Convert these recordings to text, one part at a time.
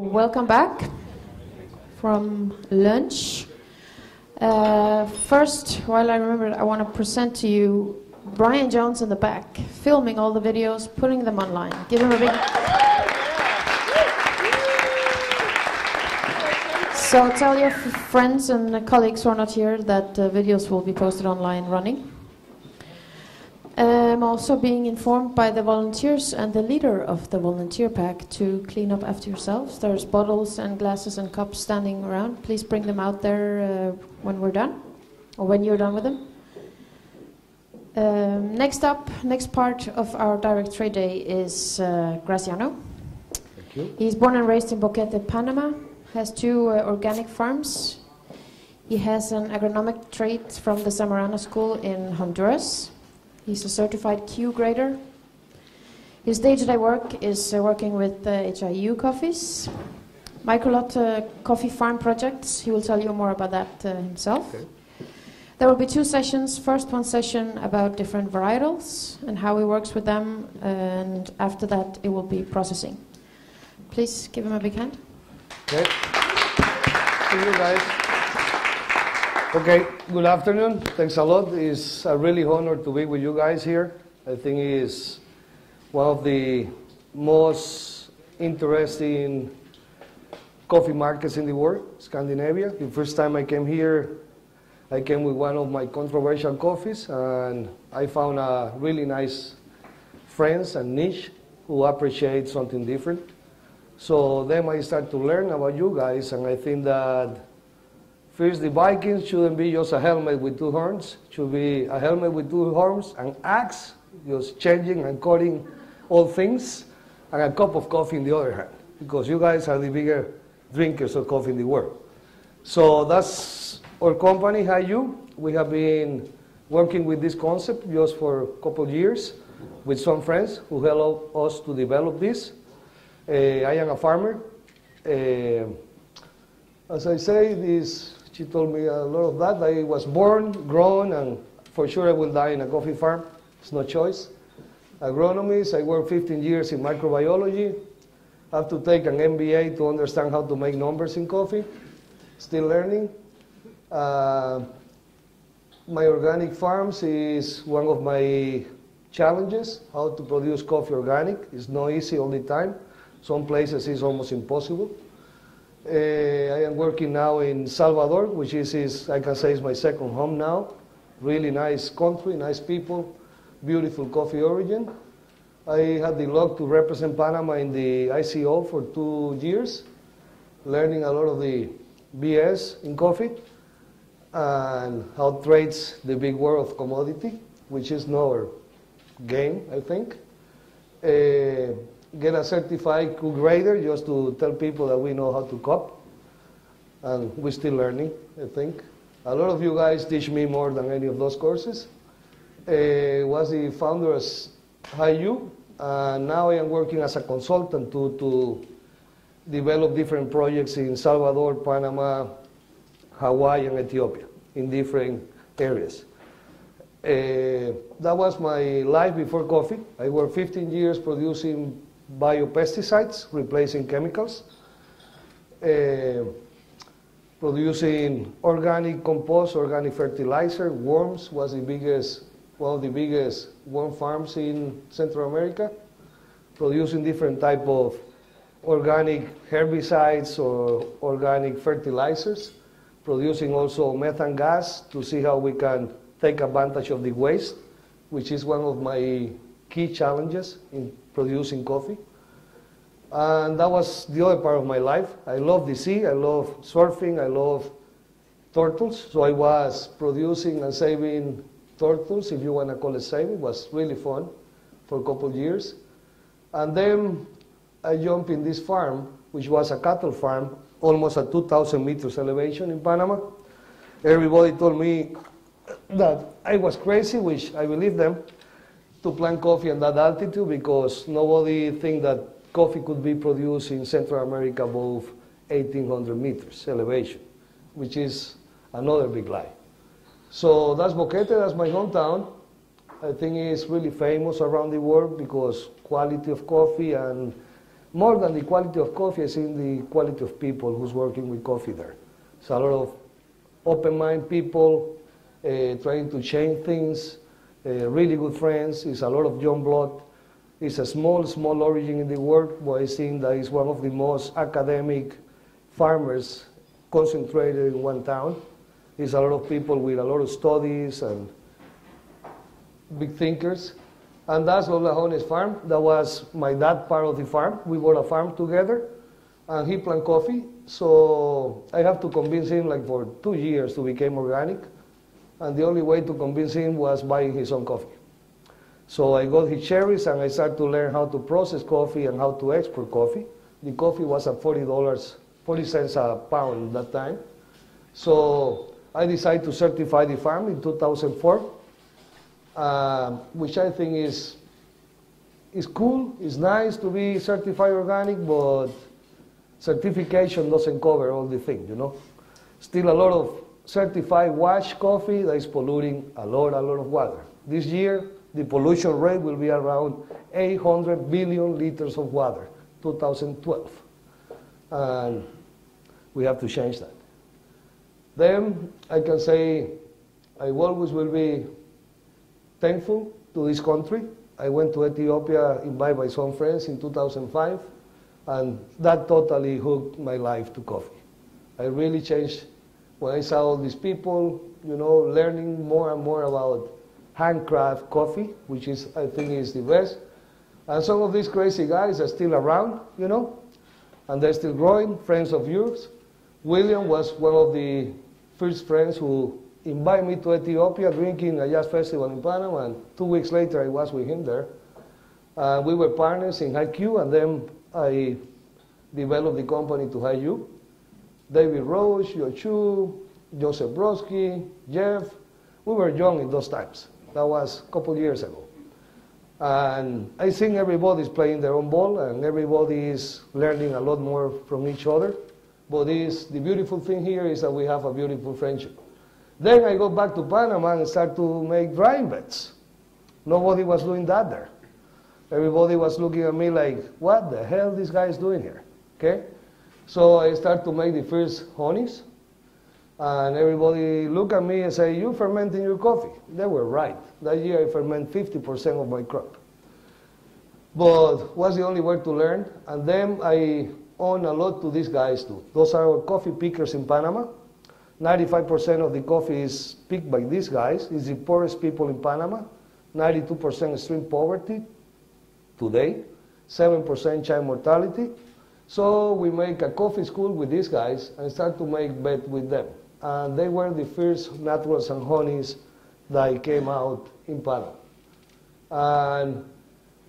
Welcome back from lunch. Uh, first, while I remember, I want to present to you Brian Jones in the back, filming all the videos, putting them online. Give him a big. So tell your friends and colleagues who are not here that uh, videos will be posted online running. I'm also being informed by the volunteers and the leader of the volunteer pack to clean up after yourselves. There's bottles and glasses and cups standing around. Please bring them out there uh, when we're done, or when you're done with them. Um, next up, next part of our direct trade day is uh, Graciano. Thank you. He's born and raised in Boquete, Panama, has two uh, organic farms. He has an agronomic trade from the Zamorano School in Honduras. He's a certified Q grader. His day-to-day work is uh, working with uh, HIU coffees, Microlot uh, coffee farm projects. He will tell you more about that uh, himself. Okay. There will be two sessions. First, one session about different varietals and how he works with them, and after that, it will be processing. Please give him a big hand. Okay. Thank you guys. Okay, good afternoon. Thanks a lot. It's a really honor to be with you guys here. I think it's one of the most interesting coffee markets in the world, Scandinavia. The first time I came here, I came with one of my controversial coffees, and I found a really nice friends and niche who appreciate something different. So then I start to learn about you guys, and I think that first the Vikings shouldn't be just a helmet with two horns, should be a helmet with two horns, an axe, just changing and cutting all things, and a cup of coffee in the other hand, because you guys are the bigger drinkers of coffee in the world. So that's our company, HiU. We have been working with this concept just for a couple of years with some friends who helped us to develop this. Uh, I am a farmer. Uh, as I say, this, she told me a lot of that. I was born, grown, and for sure I will die in a coffee farm. It's no choice. Agronomist, I worked 15 years in microbiology. have to take an MBA to understand how to make numbers in coffee. Still learning. Uh, my organic farms is one of my challenges, how to produce coffee organic. It's not easy all the time. Some places it's almost impossible. Uh, I am working now in Salvador, which is, is, I can say, is my second home now. Really nice country, nice people, beautiful coffee origin. I had the luck to represent Panama in the ICO for two years, learning a lot of the BS in coffee and how trades the big world of commodity, which is our game, I think. Uh, get a certified Q grader just to tell people that we know how to cup. And we're still learning, I think. A lot of you guys teach me more than any of those courses. Uh, was the founder of HiU, and now I am working as a consultant to, to develop different projects in Salvador, Panama, Hawaii, and Ethiopia in different areas. Uh, that was my life before coffee. I worked 15 years producing biopesticides, replacing chemicals, uh, producing organic compost, organic fertilizer. Worms was the biggest, one of the biggest worm farms in Central America, producing different type of organic herbicides or organic fertilizers, producing also methane gas to see how we can take advantage of the waste, which is one of my key challenges in producing coffee. And that was the other part of my life. I love the sea, I love surfing, I love turtles. So I was producing and saving turtles, if you want to call it saving. It was really fun for a couple of years. And then I jumped in this farm, which was a cattle farm, almost at 2,000 meters elevation in Panama. Everybody told me that I was crazy, which I believe them, to plant coffee at that altitude because nobody think that coffee could be produced in Central America above 1,800 meters elevation, which is another big lie. So that's Boquete, that's my hometown. I think it's really famous around the world because quality of coffee and more than the quality of coffee, I think the quality of people who's working with coffee there. It's a lot of open-minded people uh, trying to change things, Uh, really good friends. It's a lot of young blood. It's a small, small origin in the world, but I think that it's one of the most academic farmers concentrated in one town. It's a lot of people with a lot of studies and big thinkers. And that's Los Lajones farm. That was my dad part of the farm. We bought a farm together, and he planted coffee. So I have to convince him like for two years to become organic. And the only way to convince him was buying his own coffee. So I got his cherries and I started to learn how to process coffee and how to export coffee. The coffee was at $40, 40 cents a pound at that time. So I decided to certify the farm in 2004, uh, which I think is, is cool, it's nice to be certified organic, but certification doesn't cover all the things, you know. Still a lot of certified wash coffee that is polluting a lot, a lot of water. This year, the pollution rate will be around 800 billion liters of water, 2012. And we have to change that. Then I can say I always will be thankful to this country. I went to Ethiopia invited by some friends in 2005, and that totally hooked my life to coffee. I really changed when I saw all these people, you know, learning more and more about handcraft coffee, which is, I think, is the best. And some of these crazy guys are still around, you know, and they're still growing, friends of yours. William was one of the first friends who invited me to Ethiopia drinking a jazz festival in Panama, and two weeks later I was with him there. Uh, we were partners in HiQ, and then I developed the company to HiU. David Roche, Yochu, Joseph Brodsky, Jeff. We were young in those times. That was a couple years ago. And I think everybody's playing their own ball and everybody is learning a lot more from each other. But this, the beautiful thing here is that we have a beautiful friendship. Then I go back to Panama and start to make drying beds. Nobody was doing that there. Everybody was looking at me like, what the hell this guy is doing here? Okay? So I start to make the first honeys. And everybody look at me and say, you fermenting your coffee. They were right. That year I ferment 50% of my crop. But was the only way to learn. And then I owe a lot to these guys too. Those are our coffee pickers in Panama. 95% of the coffee is picked by these guys. It's the poorest people in Panama. 92% extreme poverty today. 7% child mortality. So we make a coffee school with these guys and start to make bet with them. And they were the first naturals and honeys that came out in Panama. And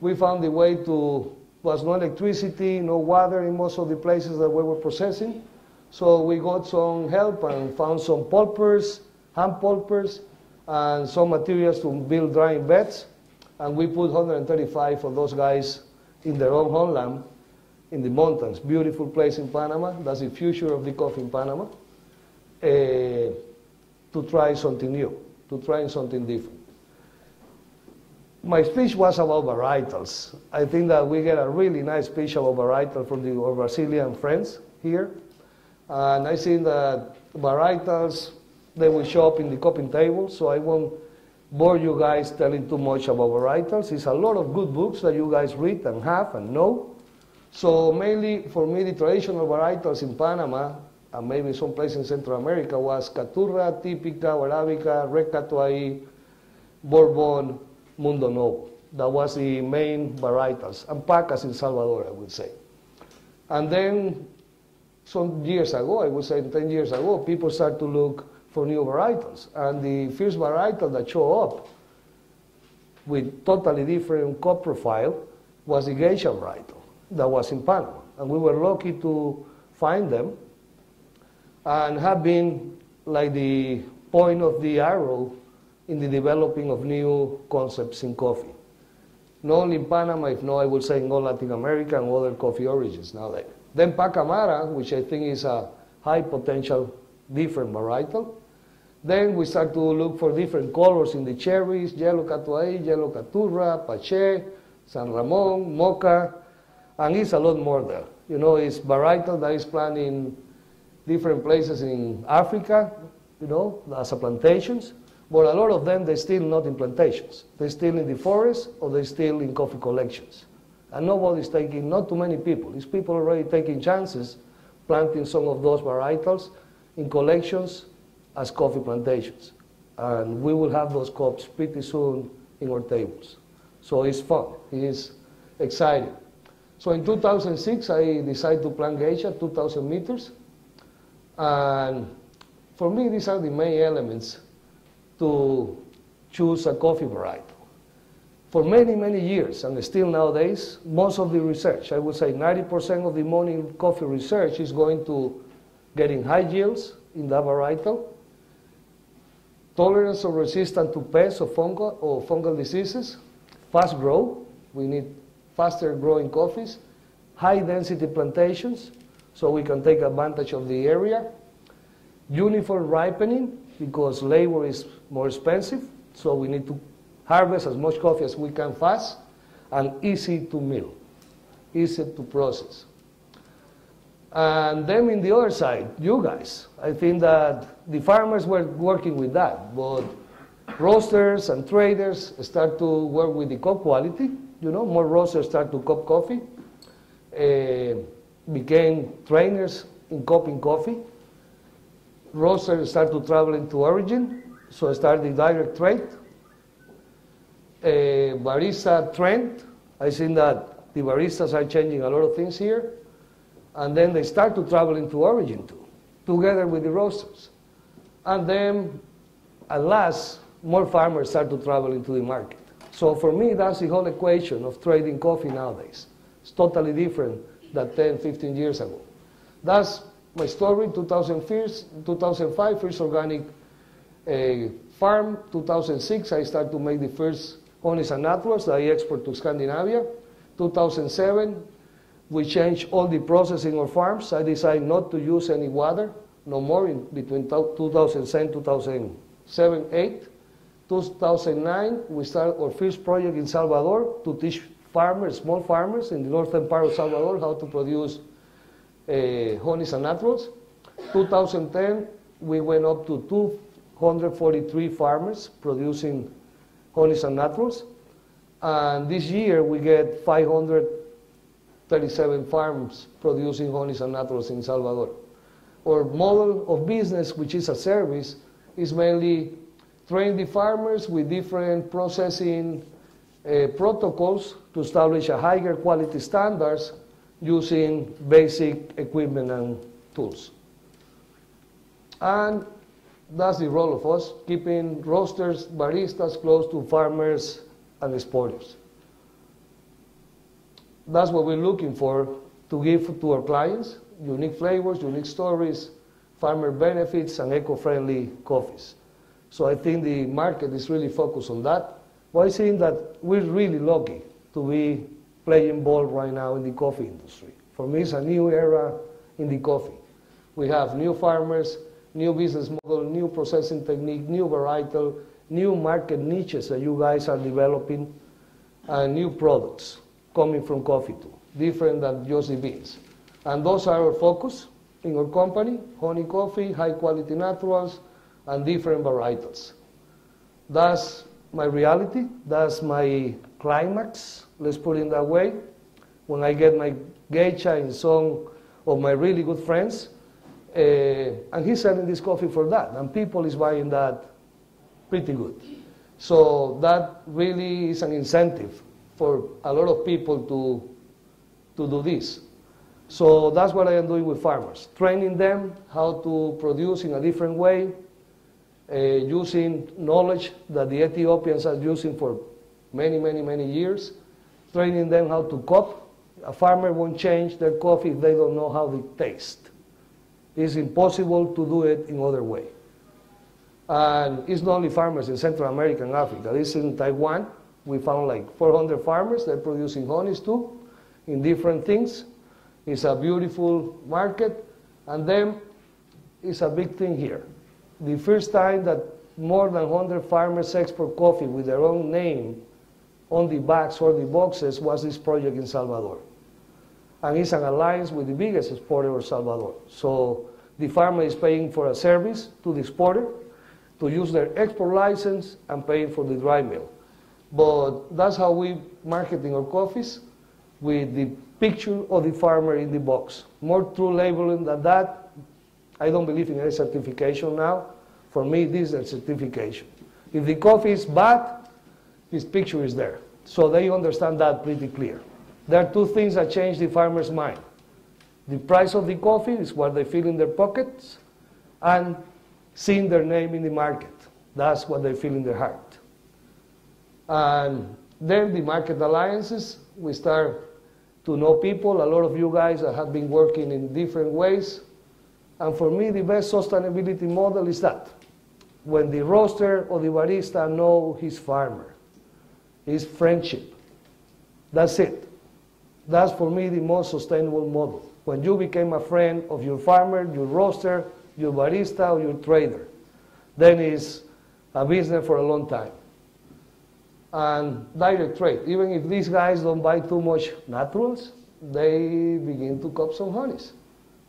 we found the way to, was no electricity, no water in most of the places that we were processing. So we got some help and found some pulpers, hand pulpers, and some materials to build drying beds. And we put 135 of those guys in their own homeland in the mountains. Beautiful place in Panama. That's the future of the coffee in Panama. Uh, to try something new, to try something different. My speech was about varietals. I think that we get a really nice speech about varietal from the, our Brazilian friends here. And I think that varietals, they will show up in the cupping table, so I won't bore you guys telling too much about varietals. It's a lot of good books that you guys read and have and know. So mainly for me, the traditional varietals in Panama and maybe some place in Central America was Caturra, Típica, Arabica, Red Catuai, Bourbon, Mundo Novo. That was the main varietals. And Pacas in Salvador, I would say. And then some years ago, I would say 10 years ago, people start to look for new varietals. And the first varietal that showed up with totally different crop profile was the geisha varietal that was in Panama. And we were lucky to find them and have been like the point of the arrow in the developing of new concepts in coffee. Not only in Panama, if not, I would say in all Latin America and other coffee origins nowadays. Then Pacamara, which I think is a high potential different varietal. Then we start to look for different colors in the cherries, yellow catuai, yellow caturra, pache, San Ramon, mocha. And it's a lot more there. You know, it's varietal that is planted in different places in Africa, you know, as a plantations. But a lot of them, they're still not in plantations. They're still in the forest or they're still in coffee collections. And nobody's taking, not too many people. These people already taking chances planting some of those varietals in collections as coffee plantations. And we will have those cups pretty soon in our tables. So it's fun, it is exciting. So in 2006, I decided to plant geisha, 2,000 meters. And for me, these are the main elements to choose a coffee variety. For many, many years, and still nowadays, most of the research, I would say 90% of the morning coffee research is going to getting high yields in that varietal, tolerance or resistance to pests or fungal, or fungal diseases, fast grow, we need faster growing coffees, high density plantations, so we can take advantage of the area, uniform ripening, because labor is more expensive, so we need to harvest as much coffee as we can fast, and easy to mill, easy to process. And then in the other side, you guys, I think that the farmers were working with that, but roasters and traders start to work with the cup quality. You know, more roasters start to cup coffee, uh, became trainers in cupping coffee. Roasters start to travel into origin, so start the direct trade. Uh, barista trend, I think that the baristas are changing a lot of things here and then they start to travel into origin too, together with the roasters. And then, at last, more farmers start to travel into the market. So for me, that's the whole equation of trading coffee nowadays. It's totally different than 10, 15 years ago. That's my story, 2005, first organic uh, farm. 2006, I started to make the first honeys and naturals that I export to Scandinavia. 2007, we changed all the processing of farms. I decided not to use any water, no more in between 2007, 2007, 8. 2009, we started our first project in Salvador to teach farmers, small farmers in the northern part of Salvador how to produce uh, honeys and naturals. 2010, we went up to 243 farmers producing honeys and naturals. And this year, we get 537 farms producing honeys and naturals in Salvador. Our model of business, which is a service, is mainly train the farmers with different processing uh, protocols to establish a higher quality standards using basic equipment and tools. And that's the role of us, keeping roasters, baristas close to farmers and exporters that's what we're looking for to give to our clients, unique flavors, unique stories, farmer benefits, and eco-friendly coffees. So I think the market is really focused on that. But I think that we're really lucky to be playing ball right now in the coffee industry. For me, it's a new era in the coffee. We have new farmers, new business model, new processing technique, new varietal, new market niches that you guys are developing, and new products coming from coffee too, different than just the beans. And those are our focus in our company, honey coffee, high quality naturals, and different varietals. That's my reality, that's my climax, let's put it that way. When I get my geisha in some of my really good friends, uh, and he's selling this coffee for that, and people is buying that pretty good. So that really is an incentive for a lot of people to, to do this. So that's what I am doing with farmers, training them how to produce in a different way, uh, using knowledge that the Ethiopians are using for many, many, many years, training them how to cup. A farmer won't change their coffee if they don't know how they taste. It's impossible to do it in other way. And it's not only farmers in Central America and Africa. It's in Taiwan, we found like 400 farmers that are producing honeys too in different things. It's a beautiful market. And then it's a big thing here. The first time that more than 100 farmers export coffee with their own name on the bags or the boxes was this project in Salvador. and it's an alliance with the biggest exporter of Salvador. So the farmer is paying for a service to the exporter to use their export license and paying for the dry mill. But that's how we marketing our coffees with the picture of the farmer in the box. More true labeling than that. I don't believe in any certification now. For me, this is a certification. If the coffee is bad, his picture is there. So they understand that pretty clear. There are two things that change the farmer's mind. The price of the coffee is what they feel in their pockets, and seeing their name in the market. That's what they feel in their heart. And then the market alliances, we start to know people, a lot of you guys have been working in different ways. And for me, the best sustainability model is that. When the roaster or the barista know his farmer, his friendship. That's it. That's for me the most sustainable model. When you became a friend of your farmer, your roaster, your barista, or your trader, then it's a business for a long time and direct trade. Even if these guys don't buy too much naturals, they begin to cup some honeys.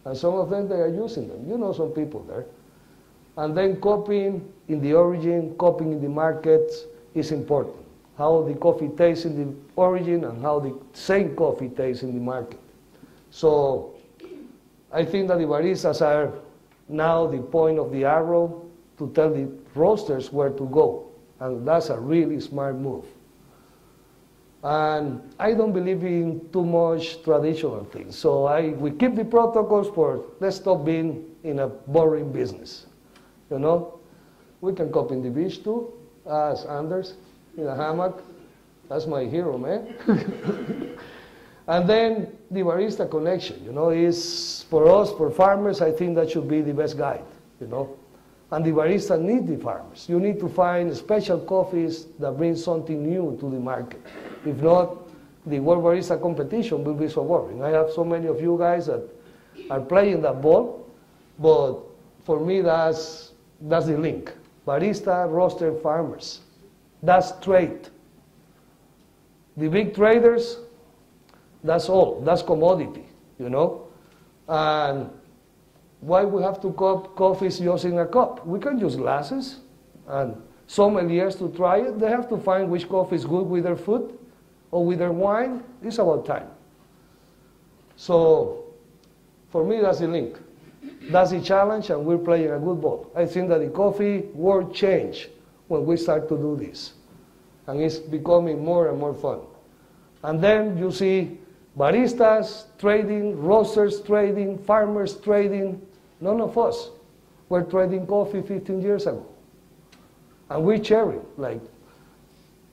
And some of them, they are using them. You know some people there. And then cupping in the origin, cupping in the markets is important. How the coffee tastes in the origin and how the same coffee tastes in the market. So I think that the baristas are now the point of the arrow to tell the roasters where to go. And that's a really smart move. And I don't believe in too much traditional things. So I, we keep the protocols for let's stop being in a boring business. You know? We can cop in the beach too, as Anders in a hammock. That's my hero, man. and then the barista connection, you know, is for us, for farmers, I think that should be the best guide, you know. And the barista need the farmers. You need to find special coffees that bring something new to the market. If not, the World Barista competition will be so boring. I have so many of you guys that are playing that ball, but for me, that's, that's the link. Barista, roaster, farmers. That's trade. The big traders, that's all. That's commodity, you know? And why we have to cup coffees using a cup? We can use glasses. And sommeliers to try it, they have to find which coffee is good with their food or with their wine. It's about time. So for me, that's the link. That's the challenge, and we're playing a good ball. I think that the coffee world change when we start to do this. And it's becoming more and more fun. And then you see baristas trading, roasters trading, farmers trading, None of us were trading coffee 15 years ago. And we it, like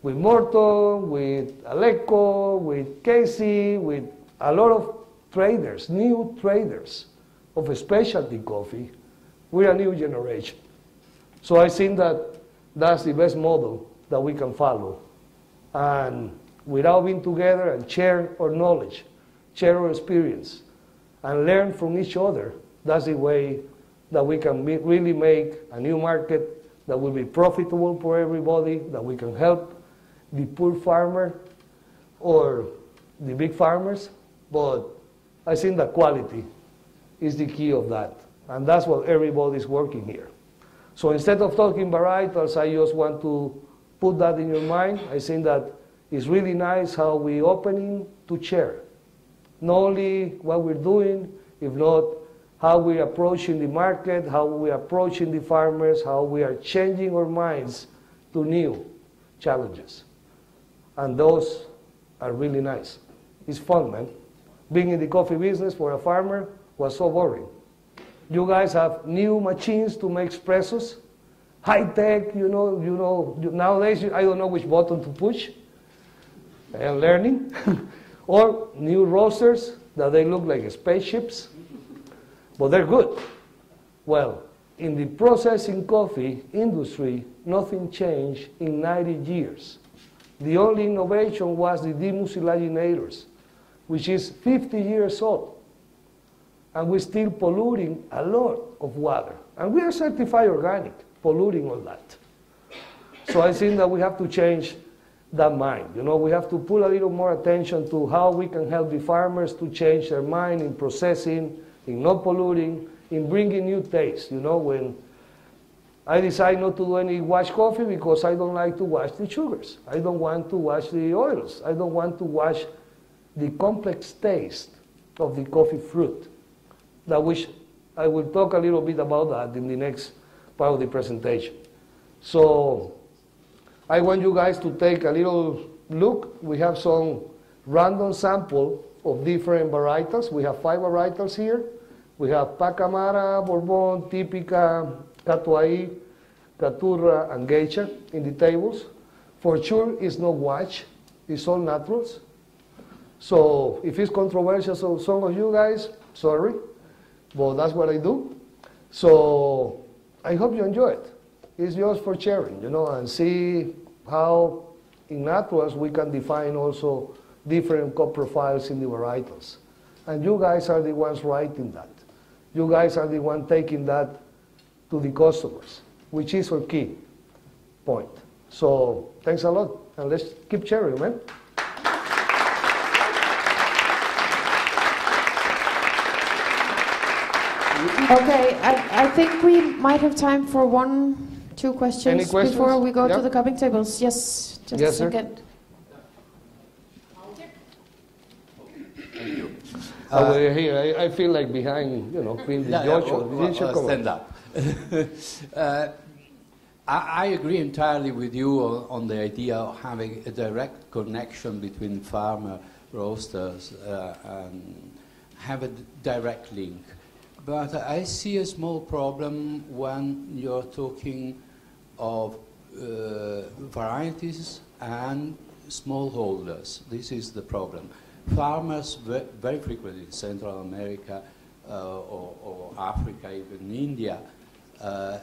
with Morten, with Aleco, with Casey, with a lot of traders, new traders of specialty coffee. We're a new generation. So I think that that's the best model that we can follow. And without being together and share our knowledge, share our experience, and learn from each other, that's the way that we can really make a new market that will be profitable for everybody, that we can help the poor farmer or the big farmers. But I think that quality is the key of that. And that's what everybody's working here. So instead of talking varietals, I just want to put that in your mind. I think that it's really nice how we opening to share. Not only what we're doing, if not how we're approaching the market, how we're approaching the farmers, how we are changing our minds to new challenges. And those are really nice. It's fun, man. Being in the coffee business for a farmer was so boring. You guys have new machines to make espressos, high tech, you know, you know, nowadays I don't know which button to push. I am learning. or new roasters that they look like spaceships but they're good. Well, in the processing coffee industry, nothing changed in 90 years. The only innovation was the demucilaginators, which is 50 years old. And we're still polluting a lot of water. And we are certified organic, polluting all that. So I think that we have to change that mind. You know, we have to put a little more attention to how we can help the farmers to change their mind in processing, in not polluting, in bringing new taste. You know, when I decide not to do any wash coffee because I don't like to wash the sugars. I don't want to wash the oils. I don't want to wash the complex taste of the coffee fruit. That which I will talk a little bit about that in the next part of the presentation. So I want you guys to take a little look. We have some random sample of different varietals. We have five varietals here. We have Pacamara, Bourbon, Típica, Catuai, Caturra, and Geisha in the tables. For sure, it's no watch. It's all naturals. So if it's controversial, so some of you guys, sorry, but that's what I do. So I hope you enjoy it. It's just for sharing, you know, and see how in naturals we can define also different crop profiles in the varietals. And you guys are the ones writing that. You guys are the one taking that to the customers, which is our key point. So thanks a lot, and let's keep sharing, man. Okay, I, I think we might have time for one, two questions, questions? before we go Yeah. to the cupping tables. Yes, just Yes, a sir. second. Uh, here, I, I feel like behind, you know, being the Yeah, judge yeah, or well, the well, judge, uh, come on. stand up. uh, I, I agree entirely with you on, on the idea of having a direct connection between farmer roasters uh, and have a direct link. But I see a small problem when you're talking of uh, varieties and smallholders. This is the problem. Farmers ve- very frequently in Central America uh, or, or Africa, even India, uh,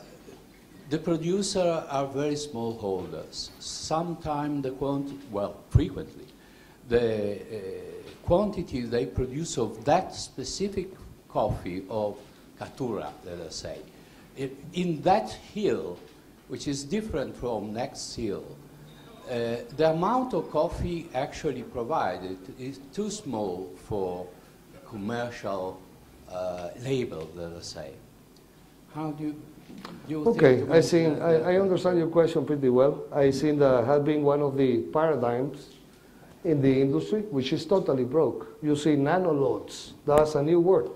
the producers are very small holders. Sometimes the quantity, well, frequently, the uh, quantity they produce of that specific coffee of Caturra, let us say, it, in that hill, which is different from next hill, uh, the amount of coffee actually provided is too small for commercial uh, label, let us say. How do you, Okay, I think? I, I understand your question pretty well. I think that has been one of the paradigms in the industry, which is totally broke. You see nanolots, that's a new word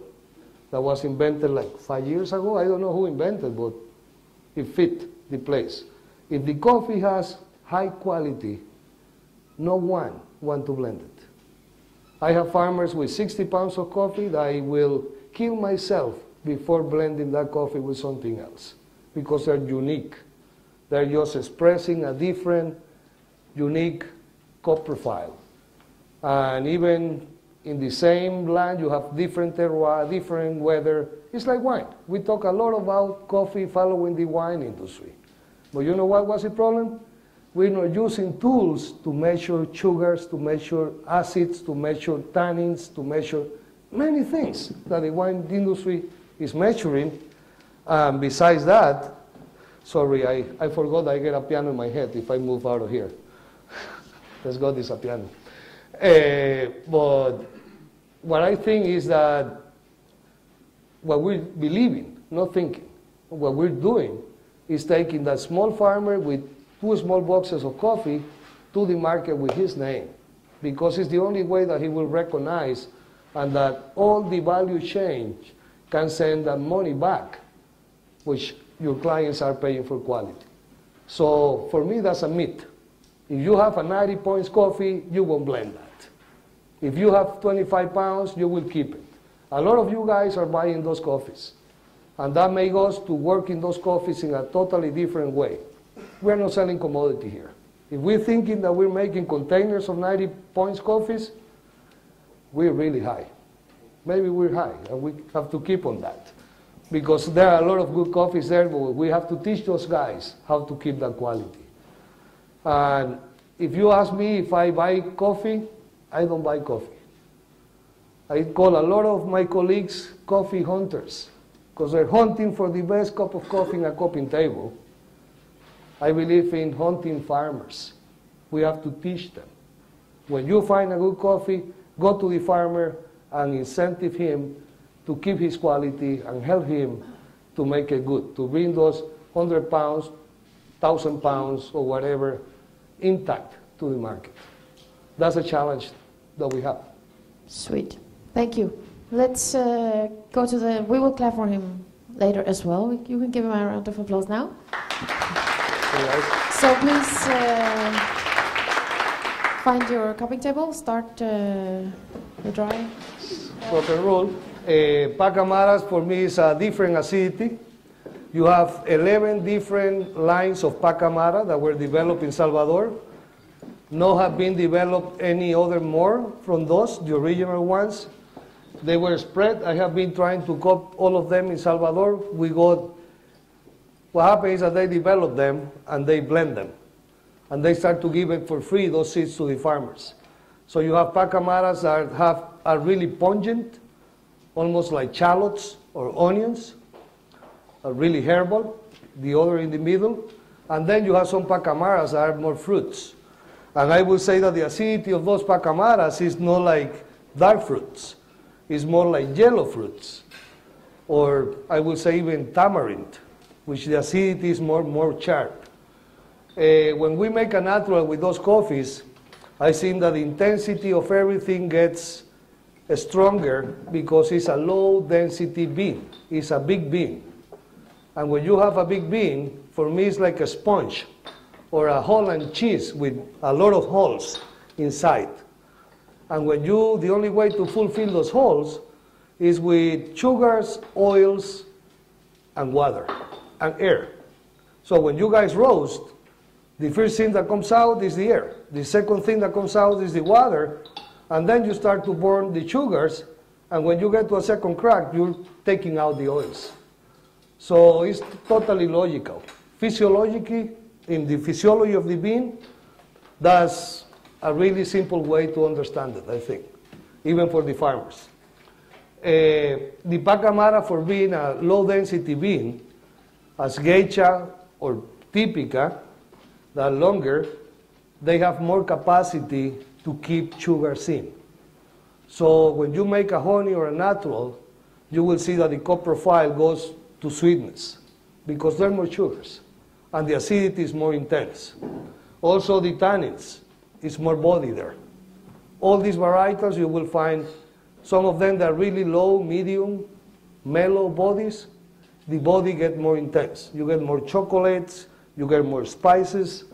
that was invented like five years ago. I don't know who invented, but it fit the place. If the coffee has high quality, no one want to blend it. I have farmers with 60 pounds of coffee that I will kill myself before blending that coffee with something else because they're unique. They're just expressing a different, unique cup profile. And even in the same land, you have different terroir, different weather. It's like wine. We talk a lot about coffee following the wine industry. But you know what was the problem? We're not using tools to measure sugars, to measure acids, to measure tannins, to measure many things that the wine industry is measuring. And besides that, sorry, I, I forgot I get a piano in my head if I move out of here. Let's go this a piano. Uh, but what I think is that what we're believing, not thinking, what we're doing is taking that small farmer with two small boxes of coffee to the market with his name because it's the only way that he will recognize and that all the value chain can send that money back which your clients are paying for quality. So for me, that's a myth. If you have a 90 points coffee, you won't blend that. If you have 25 pounds, you will keep it. A lot of you guys are buying those coffees. And that makes us to work in those coffees in a totally different way. We're not selling commodity here. If we're thinking that we're making containers of 90 points coffees, we're really high. Maybe we're high, and we have to keep on that. Because there are a lot of good coffees there, but we have to teach those guys how to keep that quality. And if you ask me if I buy coffee, I don't buy coffee. I call a lot of my colleagues coffee hunters because they're hunting for the best cup of coffee in a cupping table. I believe in hunting farmers. We have to teach them. When you find a good coffee, go to the farmer and incentive him to keep his quality and help him to make it good, to bring those 100 pounds, 1,000 pounds, or whatever intact to the market. That's a challenge that we have. Sweet. Thank you. Let's uh, go to the. We will clap for him later as well. You can give him a round of applause now. So please uh, find your cupping table. Start uh, the dry. rock and roll. Uh, Pacamaras for me is a different acidity. You have 11 different lines of Pacamara that were developed in Salvador. No have been developed any other more from those, the original ones. They were spread. I have been trying to copy all of them in Salvador. We got, what happened is that they develop them and they blend them. And they start to give it for free, those seeds to the farmers. So you have pacamaras that have, are really pungent, almost like shallots or onions, are really herbal, the other in the middle. And then you have some pacamaras that are more fruits. And I will say that the acidity of those pacamaras is not like dark fruits. It's more like yellow fruits. Or I will say even tamarind, which the acidity is more, more sharp. Uh, when we make a natural with those coffees, I think that the intensity of everything gets stronger because it's a low density bean. It's a big bean. And when you have a big bean, for me it's like a sponge or a Holland cheese with a lot of holes inside. And when you, the only way to fulfill those holes is with sugars, oils, and water, and air. So when you guys roast, the first thing that comes out is the air. The second thing that comes out is the water. And then you start to burn the sugars. And when you get to a second crack, you're taking out the oils. So it's totally logical. Physiologically, in the physiology of the bean, that's a really simple way to understand it, I think, even for the farmers. Uh, the pacamara, for being a low density bean, as geisha or typica, that longer, they have more capacity to keep sugars in. So when you make a honey or a natural, you will see that the cup profile goes to sweetness because there are more sugars and the acidity is more intense. Also the tannins is more body there. All these varietals you will find some of them that are really low, medium, mellow bodies, the body get more intense. You get more chocolates, you get more spices.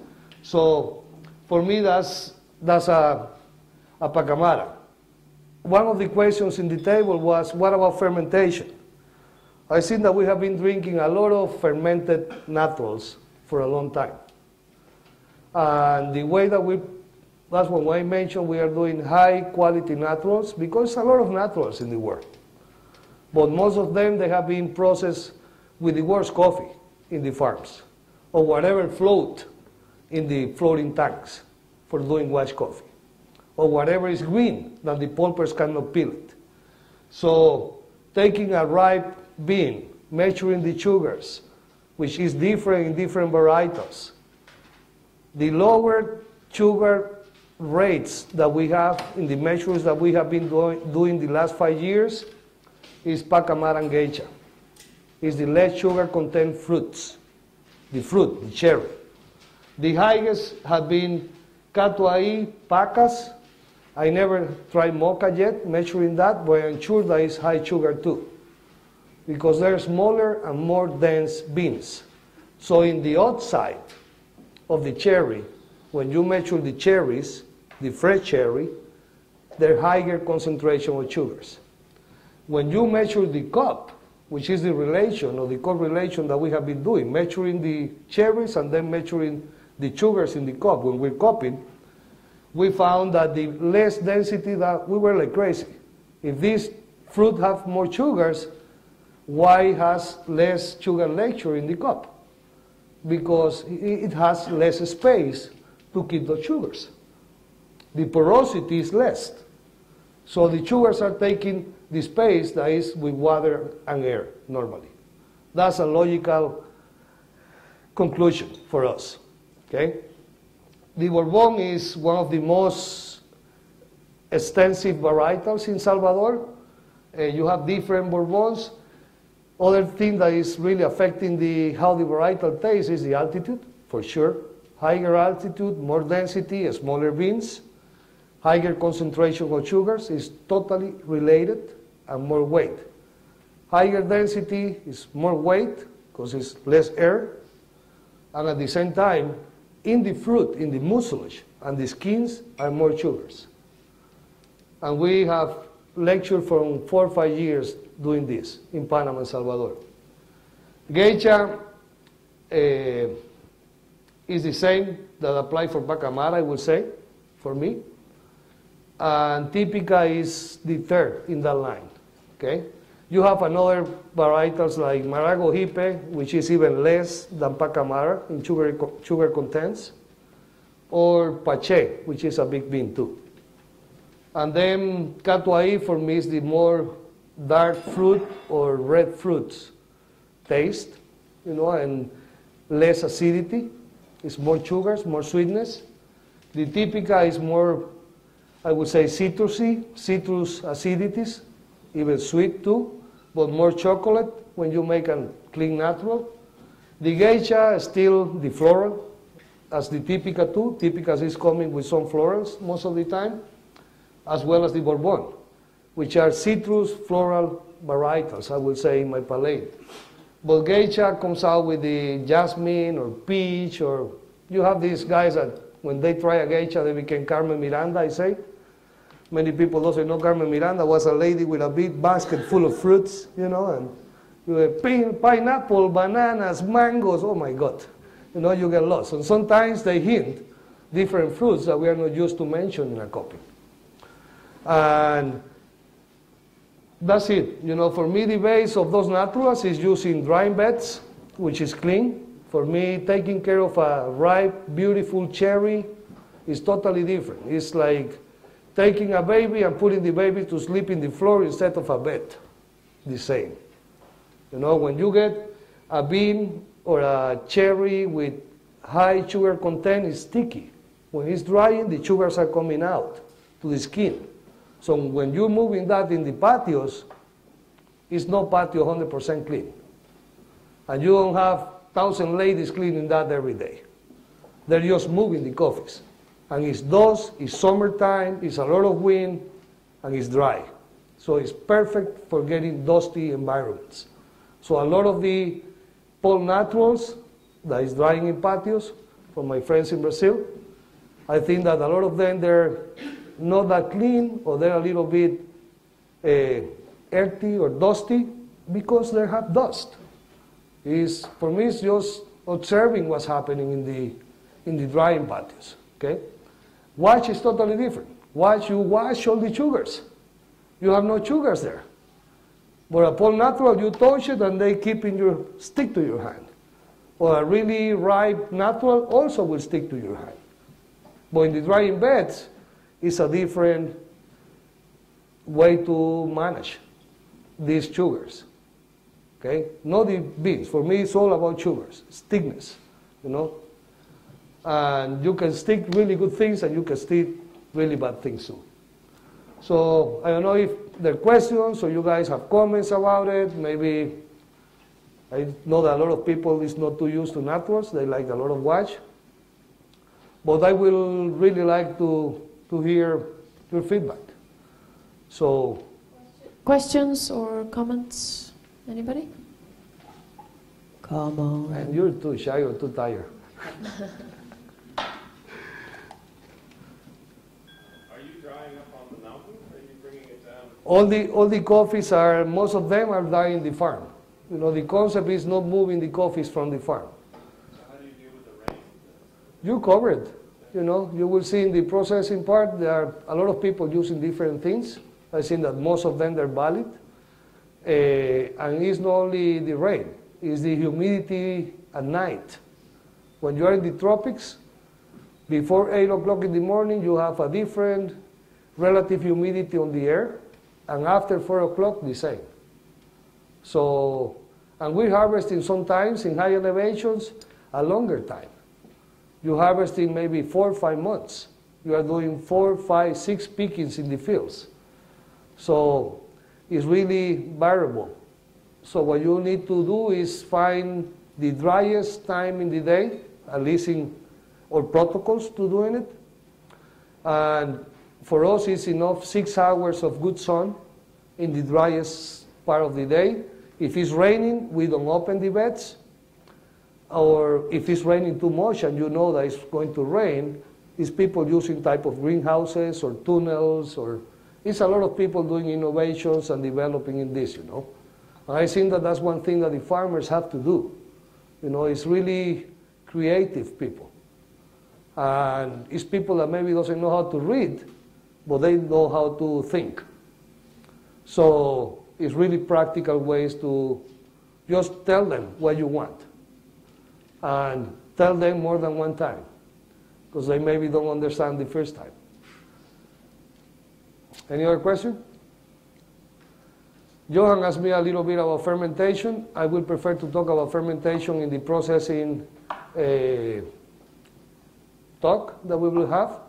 So for me that's that's a, a pacamara. One of the questions in the table was what about fermentation? I think that we have been drinking a lot of fermented naturals for a long time. And the way that we, that's what I mentioned, we are doing high quality naturals because a lot of naturals in the world. But most of them, they have been processed with the worst coffee in the farms or whatever float in the floating tanks for doing wash coffee or whatever is green that the pulpers cannot peel it. So taking a ripe bean, measuring the sugars, which is different in different varietals. The lower sugar rates that we have in the measures that we have been doing, doing the last five years is Pacamara and Geisha. It's the less sugar content fruits, the fruit, the cherry. The highest have been Catuai, Pacas. I never tried Mocha yet, measuring that, but I'm sure that is high sugar too because they're smaller and more dense beans. So in the outside of the cherry, when you measure the cherries, the fresh cherry, they're higher concentration of sugars. When you measure the cup, which is the relation or the correlation that we have been doing, measuring the cherries and then measuring the sugars in the cup, when we're cupping, we found that the less density that we were like crazy. If this fruit have more sugars, why has less sugar lecture in the cup? Because it has less space to keep the sugars. The porosity is less. So the sugars are taking the space that is with water and air normally. That's a logical conclusion for us. Okay? the Bourbon is one of the most extensive varietals in Salvador. Uh, you have different Bourbons. Other thing that is really affecting the, how the varietal tastes is the altitude, for sure. Higher altitude, more density, smaller beans, higher concentration of sugars is totally related and more weight. Higher density is more weight because it's less air, and at the same time, in the fruit, in the mucilage, and the skins are more sugars. And we have lectured for four or five years doing this in Panama and Salvador. Geisha uh, is the same that apply for Pacamara, I would say, for me. And Típica is the third in that line, okay? You have another varietals like Maragogype, which is even less than Pacamara in sugar, sugar contents, or Pache, which is a big bean too. And then Catuai for me is the more dark fruit or red fruits taste, you know, and less acidity. It's more sugars, more sweetness. The Típica is more, I would say, citrusy, citrus acidities, even sweet too, but more chocolate when you make a clean natural. The geisha is still the floral, as the Típica too. Típica is coming with some florals most of the time, as well as the Bourbon, which are citrus floral varietals, I would say, in my palate. But geisha comes out with the jasmine or peach, or you have these guys that when they try a geisha, they become Carmen Miranda, I say. Many people don't know Carmen Miranda was a lady with a big basket full of fruits, you know, and you have pin, pineapple, bananas, mangoes, oh my God. You know, you get lost. And sometimes they hint different fruits that we are not used to mention in a copy. And that's it. You know, for me, the base of those naturals is using drying beds, which is clean. For me, taking care of a ripe, beautiful cherry is totally different. It's like taking a baby and putting the baby to sleep in the floor instead of a bed. The same. You know, when you get a bean or a cherry with high sugar content, it's sticky. When it's drying, the sugars are coming out to the skin. So when you're moving that in the patios, it's no patio 100% clean. And you don't have thousand ladies cleaning that every day. They're just moving the coffees. And it's dust, it's summertime, it's a lot of wind, and it's dry. So it's perfect for getting dusty environments. So a lot of the pulp naturals that is drying in patios from my friends in Brazil, I think that a lot of them, they're not that clean or they're a little bit uh, earthy or dusty because they have dust. Is for me, it's just observing what's happening in the in the drying patios. Okay, wash is totally different. Wash you wash all the sugars. You have no sugars there. But a pulp natural, you touch it and they keep in your stick to your hand. Or a really ripe natural also will stick to your hand. But in the drying beds, it's a different way to manage these sugars. Okay? Not the beans. For me, it's all about sugars, thickness, you know. And you can stick really good things and you can stick really bad things too. So I don't know if there are questions or you guys have comments about it. Maybe I know that a lot of people is not too used to naturals. They like a lot of watch. But I will really like to, to hear your feedback. So Questions or comments? Anybody? Come on. And you're too shy or too tired. All the, all the coffees are, most of them are dying the farm. You know, the concept is not moving the coffees from the farm. How do you deal with the rain? You cover it. You know, you will see in the processing part, there are a lot of people using different things. I think that most of them they're valid. Uh, and it's not only the rain, it's the humidity at night. When you are in the tropics, before 8 o'clock in the morning, you have a different relative humidity on the air, and after 4 o'clock, the same. So, and we're harvesting sometimes in high elevations a longer time. you harvest in maybe four or five months. You are doing four, five, six pickings in the fields. So it's really variable. So what you need to do is find the driest time in the day, at least in or protocols to doing it. And for us, it's enough six hours of good sun in the driest part of the day. If it's raining, we don't open the beds. Or if it's raining too much and you know that it's going to rain, it's people using type of greenhouses or tunnels or it's a lot of people doing innovations and developing in this, you know. And I think that that's one thing that the farmers have to do. You know, it's really creative people. And it's people that maybe doesn't know how to read, but they know how to think. So it's really practical ways to just tell them what you want. And tell them more than one time, because they maybe don't understand the first time. Any other question? Johan asked me a little bit about fermentation. I would prefer to talk about fermentation in the processing uh, talk that we will have,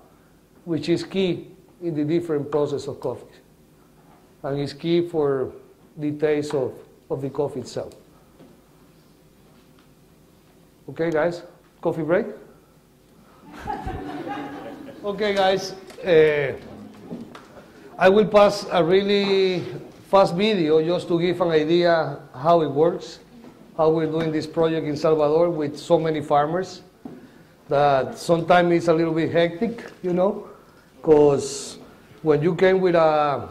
which is key in the different process of coffee. And it's key for the taste of, of the coffee itself. Okay, guys? Coffee break? okay, guys. Uh, I will pass a really fast video just to give an idea how it works, how we're doing this project in Salvador with so many farmers that sometimes it's a little bit hectic, you know, because when you came with a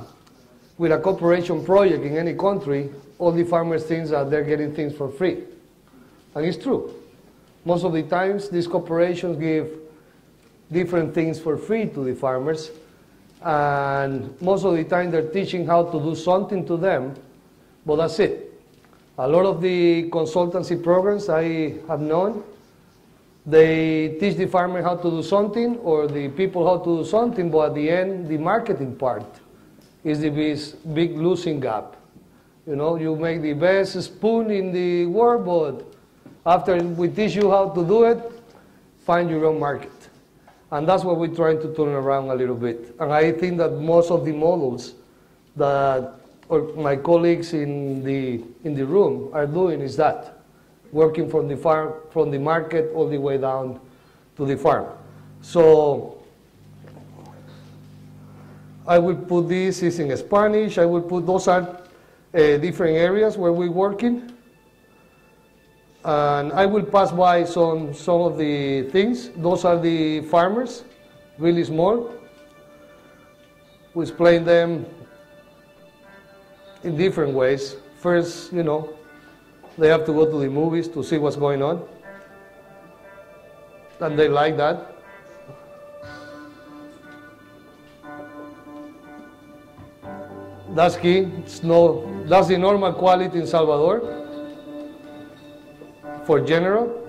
with a cooperation project in any country, all the farmers think that they're getting things for free. And it's true. Most of the times, these corporations give different things for free to the farmers, and most of the time they're teaching how to do something to them, but that's it. A lot of the consultancy programs I have known, they teach the farmer how to do something or the people how to do something, but at the end, the marketing part is the big, big losing gap. You know, you make the best spoon in the world, but after we teach you how to do it, find your own market. And that's what we're trying to turn around a little bit. And I think that most of the models that my colleagues in the, in the room are doing is that, working from the, farm, from the market all the way down to the farm. So I will put this is in Spanish. I will put those are uh, different areas where we're working. And I will pass by some, some of the things. Those are the farmers, really small. We explain them in different ways. First, you know, they have to go to the movies to see what's going on. And they like that. That's key. It's no, that's the normal quality in Salvador for general.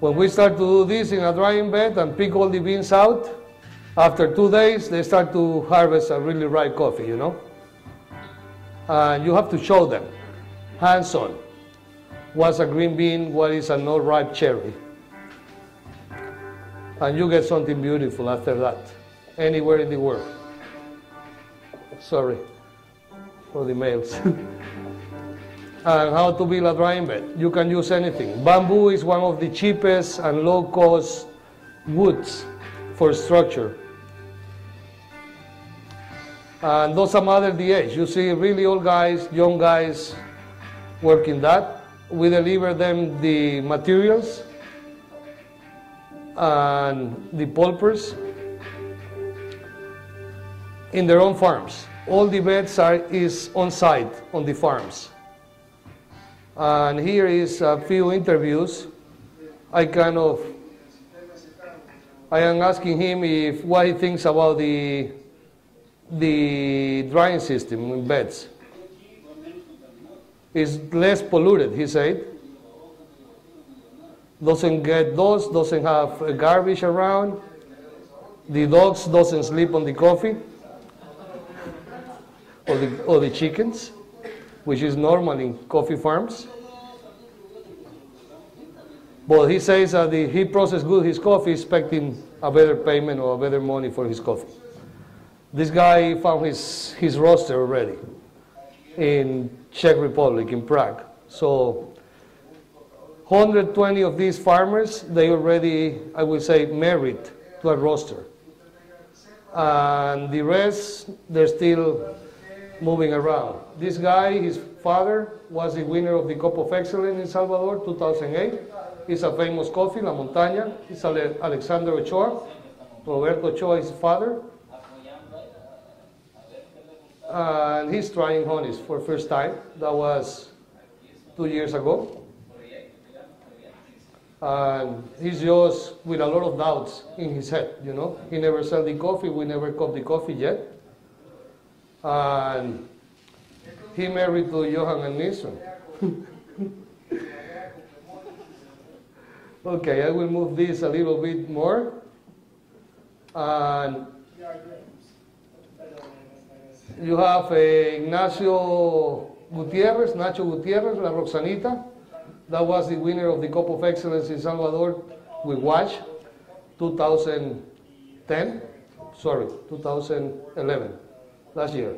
When we start to do this in a drying bed and pick all the beans out, after two days they start to harvest a really ripe coffee, you know. And you have to show them, hands-on, what's a green bean, what is a not ripe cherry. And you get something beautiful after that, anywhere in the world. Sorry for the males. and how to build a drying bed. You can use anything. Bamboo is one of the cheapest and low cost woods for structure. And those are other DH. You see really old guys, young guys working that. We deliver them the materials and the pulpers in their own farms. All the beds are is on site on the farms. And here is a few interviews. I kind of, I am asking him if what he thinks about the the drying system in beds. Is less polluted, he said. Doesn't get dust, doesn't have uh, garbage around. The dogs doesn't sleep on the coffee or the, or the chickens which is normal in coffee farms. But he says that if he processes good his coffee, expecting a better payment or a better money for his coffee. This guy found his, his roster already in Czech Republic, in Prague. So 120 of these farmers, they already, I would say, married to a roster. And the rest, they're still moving around. This guy, his father, was the winner of the Cup of Excellence in Salvador, 2008. He's a famous coffee, La Montaña. Ale- Alexander Ochoa. Roberto Ochoa is his father. And he's trying honeys for first time. That was two years ago. And he's just with a lot of doubts in his head, you know. He never sell the coffee, we never cup the coffee yet. And he married to Johan and Nyström. okay, I will move this a little bit more. And you have uh, Ignacio Gutierrez, Nacho Gutierrez, La Roxanita. That was the winner of the Cup of Excellence in Salvador with Watch 2010, sorry, 2011, last year.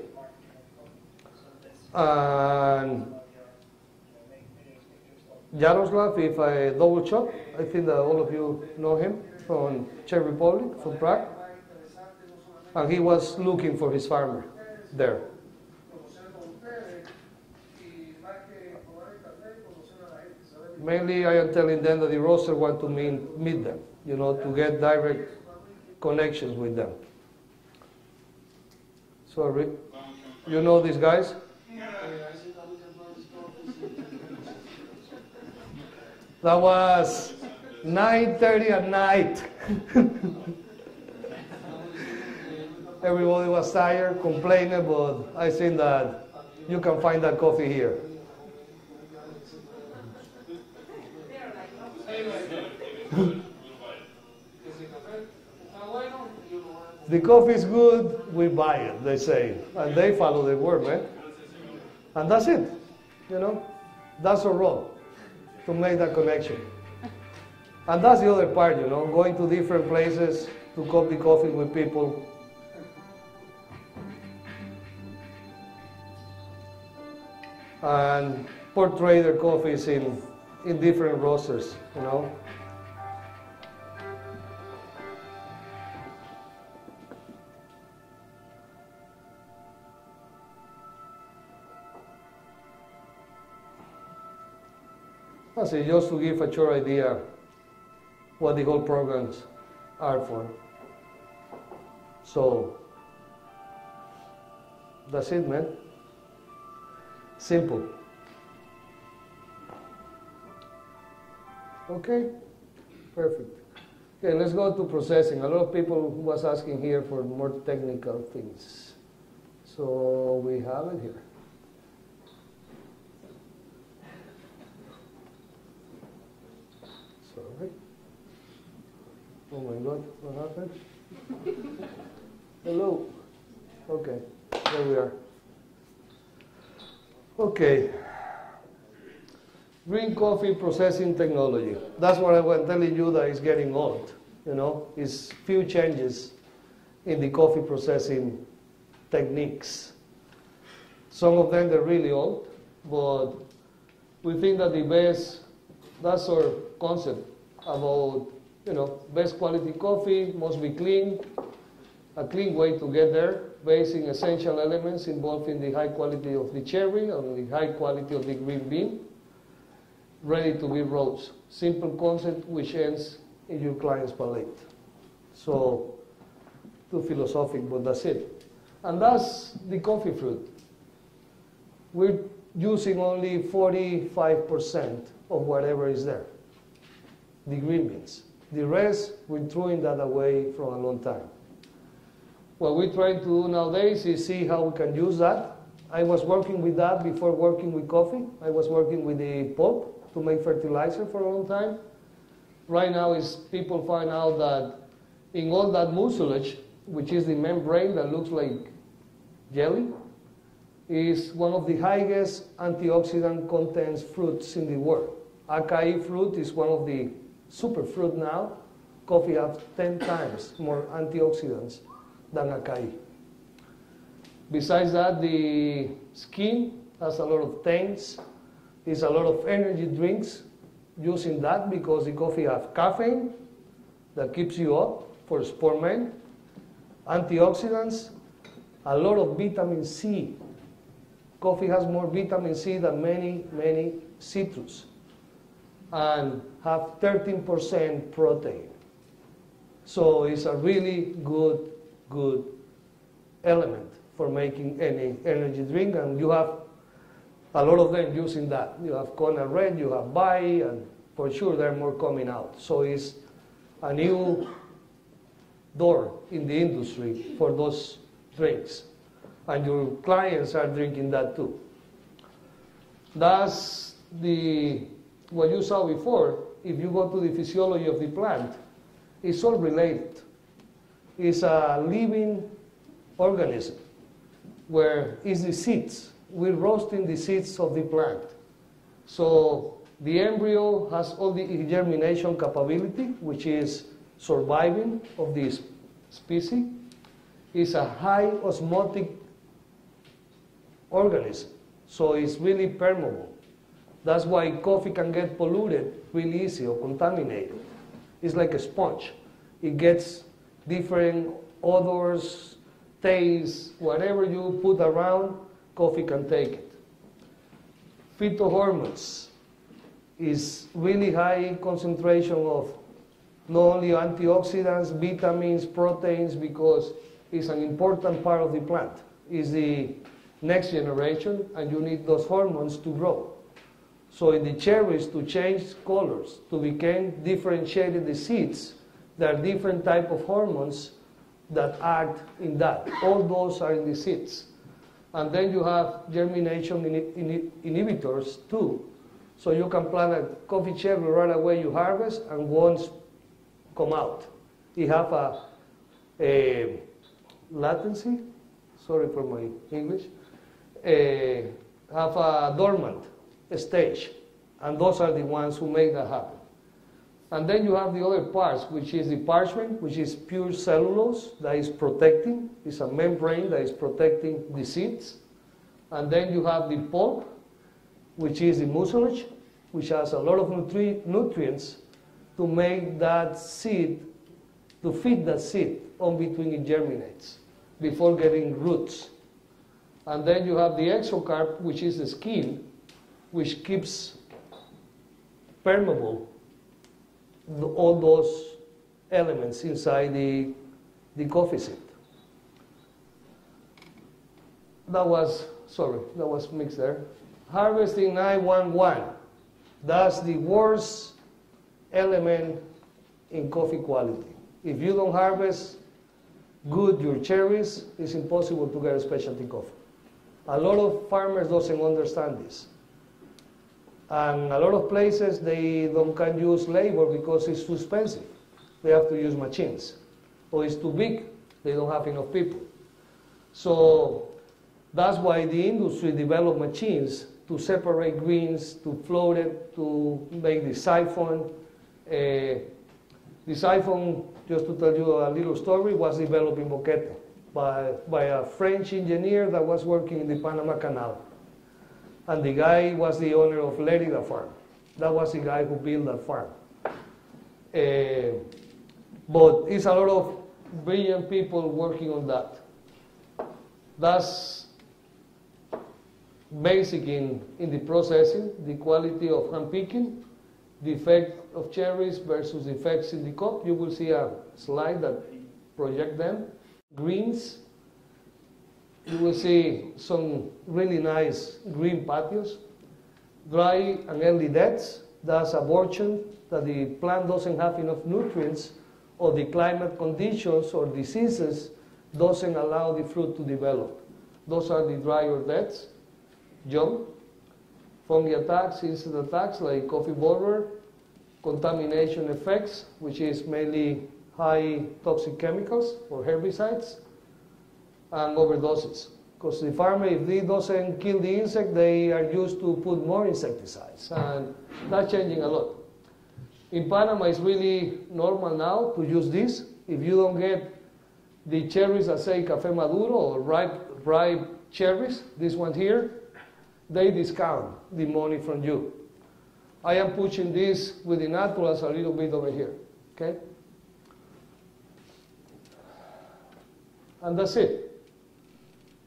And Jaroslav, if I double check, I think that all of you know him from Czech Republic, from Prague. And he was looking for his farmer there. Mainly, I am telling them that the roster want to meet, meet them, you know, to get direct connections with them. Sorry, you know these guys? That was 9:30 at night. Everybody was tired, complaining, but I think that you can find that coffee here. The coffee is good, we buy it, they say. And they follow the word, man. And that's it. You know? That's our role to make that connection. And that's the other part, you know, going to different places to the coffee with people. And portray their coffees in, in different rosters, you know. I say just to give a short idea what the whole programs are for. So that's it, man. Simple. Okay, perfect. Okay, let's go to processing. A lot of people was asking here for more technical things. So we have it here. Sorry. Oh my God, what happened? Hello. Okay, there we are. Okay. Green coffee processing technology. That's what I was telling you that is getting old. You know, it's few changes in the coffee processing techniques. Some of them they're really old, but we think that the best, that's our concept about, you know, best quality coffee must be clean, a clean way to get there, based in essential elements involved in the high quality of the cherry and the high quality of the green bean, ready to be roast. Simple concept which ends in your client's palate. So, too philosophic, but that's it. And that's the coffee fruit. We're using only 45% of whatever is there, the green beans. The rest, we're throwing that away from a long time. What we're trying to do nowadays is see how we can use that. I was working with that before working with coffee. I was working with the pulp to make fertilizer for a long time. Right now is people find out that in all that mucilage, which is the membrane that looks like jelly, is one of the highest antioxidant contents fruits in the world. acai fruit is one of the super fruit now. Coffee has 10 times more antioxidants than acai. Besides that, the skin has a lot of taints. There's a lot of energy drinks using that because the coffee has caffeine that keeps you up for sport men, antioxidants, a lot of vitamin C. Coffee has more vitamin C than many, many citrus and have 13% protein. So it's a really good, good element for making any energy drink, and you have a lot of them using that. You have Kona Red, you have Bai, and for sure there are more coming out. So it's a new door in the industry for those drinks. And your clients are drinking that too. That's the what you saw before. If you go to the physiology of the plant, it's all related. It's a living organism where is the seeds. We're roasting the seeds of the plant. So the embryo has all the germination capability, which is surviving of this species. It's a high osmotic organism, so it's really permeable. That's why coffee can get polluted really easy or contaminated. It's like a sponge. It gets different odors, tastes, whatever you put around, coffee can take it. Phytohormones is really high concentration of not only antioxidants, vitamins, proteins, because it's an important part of the plant. It's the next generation, and you need those hormones to grow. So in the cherries, to change colors, to become differentiated the seeds, there are different type of hormones that act in that. All those are in the seeds. And then you have germination inhibitors too. So you can plant a coffee cherry right away you harvest and once come out. It have a, a latency, sorry for my English, a, have a dormant stage. And those are the ones who make that happen. And then you have the other parts, which is the parchment, which is pure cellulose that is protecting. It's a membrane that is protecting the seeds. And then you have the pulp, which is the mucilage, which has a lot of nutri nutrients to make that seed, to feed that seed on between it germinates before getting roots. And then you have the exocarp, which is the skin, which keeps permeable all those elements inside the, the coffee seed. That was, sorry, that was mixed there. Harvesting 911. That's the worst element in coffee quality. If you don't harvest good your cherries, it's impossible to get a specialty coffee. A lot of farmers doesn't understand this. And a lot of places they don't can use labor because it's too expensive. They have to use machines. Or it's too big, they don't have enough people. So that's why the industry developed machines to separate greens, to float it, to make the siphon. Uh, the siphon, just to tell you a little story, was developed in Boquete by, by a French engineer that was working in the Panama Canal. And the guy was the owner of Lerida Farm. That was the guy who built that farm. Uh, but it's a lot of brilliant people working on that. That's basic in, in the processing, the quality of hand picking, the effect of cherries versus effects in the cup. You will see a slide that project them. Greens, you will see some really nice green patios. Dry and early deaths, that's abortion, that the plant doesn't have enough nutrients, or the climate conditions or diseases doesn't allow the fruit to develop. Those are the drier deaths young, fungi attacks, insect attacks like coffee borer, contamination effects, which is mainly high toxic chemicals or herbicides, and overdoses Because the farmer, if he doesn't kill the insect, they are used to put more insecticides, and that's changing a lot. In Panama, it's really normal now to use this. If you don't get the cherries that say Café Maduro or ripe, ripe cherries, this one here, they discount the money from you. I am pushing this with the naturals a little bit over here, okay? And that's it.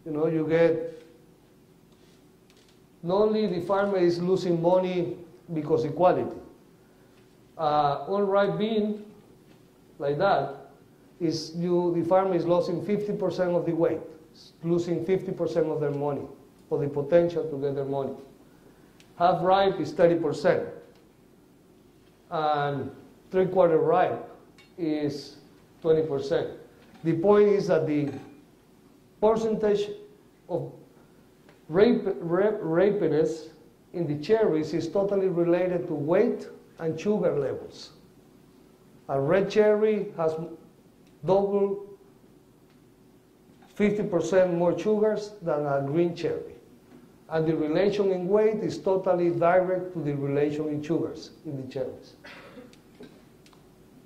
You know, you get, not only the farmer is losing money because of quality. Uh, unripe bean, like that, is you, the farmer is losing 50% of the weight, losing 50% of their money, or the potential to get their money. Half ripe is 30%, and three quarter ripe is 20%. The point is that the percentage of rape, rape, ripeness in the cherries is totally related to weight and sugar levels. A red cherry has double 50% more sugars than a green cherry. And the relation in weight is totally direct to the relation in sugars in the cherries.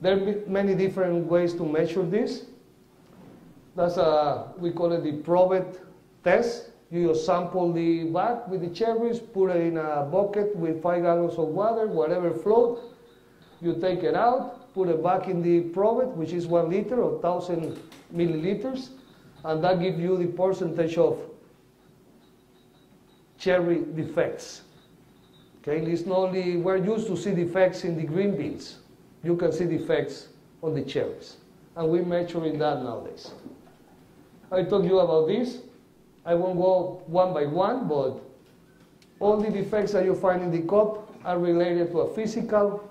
There are many different ways to measure this. That's a, we call it the Probet test. You sample the bag with the cherries, put it in a bucket with five gallons of water, whatever float. You take it out, put it back in the Probet, which is one liter or 1,000 milliliters, and that gives you the percentage of cherry defects. Okay, it's not only, we're used to see defects in the green beans. You can see defects on the cherries. And we're measuring that nowadays. I told you about this. I won't go one by one, but all the defects that you find in the cup are related to a physical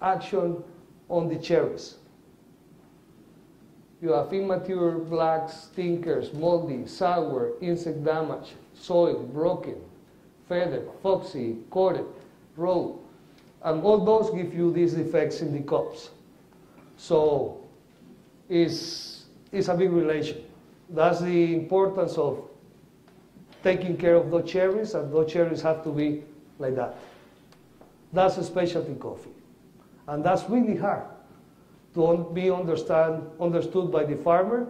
action on the cherries. You have immature blacks, stinkers, moldy, sour, insect damage, soil, broken, feathered, foxy, coated, raw. And all those give you these defects in the cups. So it's, it's a big relation. That's the importance of taking care of those cherries, and those cherries have to be like that. That's a specialty coffee. And that's really hard to be understand, understood by the farmer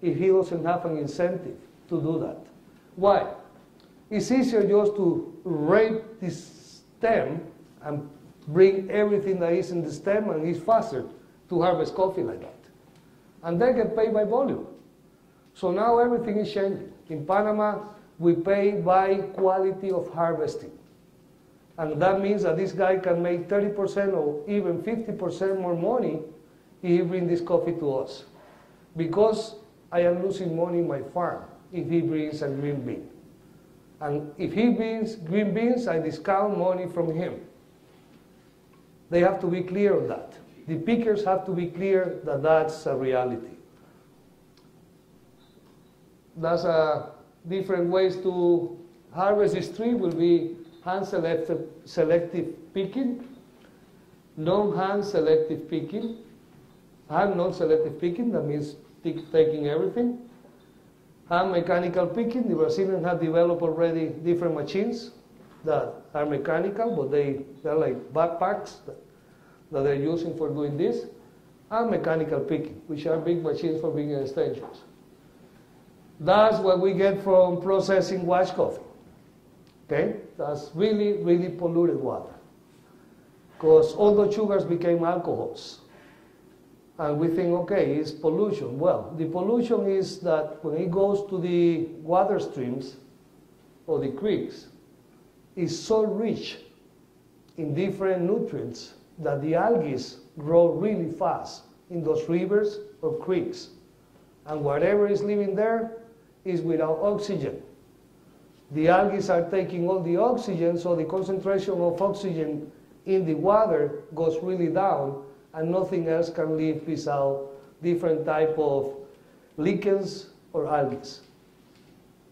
if he doesn't have an incentive to do that. Why? It's easier just to rape the stem and bring everything that is in the stem, and it's faster to harvest coffee like that. And they get paid by volume. So now everything is changing. In Panama, we pay by quality of harvesting. And that means that this guy can make 30% or even 50% more money if he brings this coffee to us. Because I am losing money in my farm if he brings a green bean. And if he brings green beans, I discount money from him. They have to be clear on that. The pickers have to be clear that that's a reality. That's a different ways to harvest this tree will be hand selective, selective picking, non-hand selective picking, hand non-selective picking, that means taking everything, hand mechanical picking, the Brazilians have developed already different machines that are mechanical, but they, they're like backpacks that, they're using for doing this, and mechanical picking, which are big machines for big extensions. That's what we get from processing wash coffee. Okay? That's really, really polluted water. Because all the sugars became alcohols. And we think, okay, it's pollution. Well, the pollution is that when it goes to the water streams or the creeks, it's so rich in different nutrients that the algae grow really fast in those rivers or creeks. And whatever is living there is without oxygen. The algae are taking all the oxygen, so the concentration of oxygen in the water goes really down, and nothing else can live without different type of lichens or algae.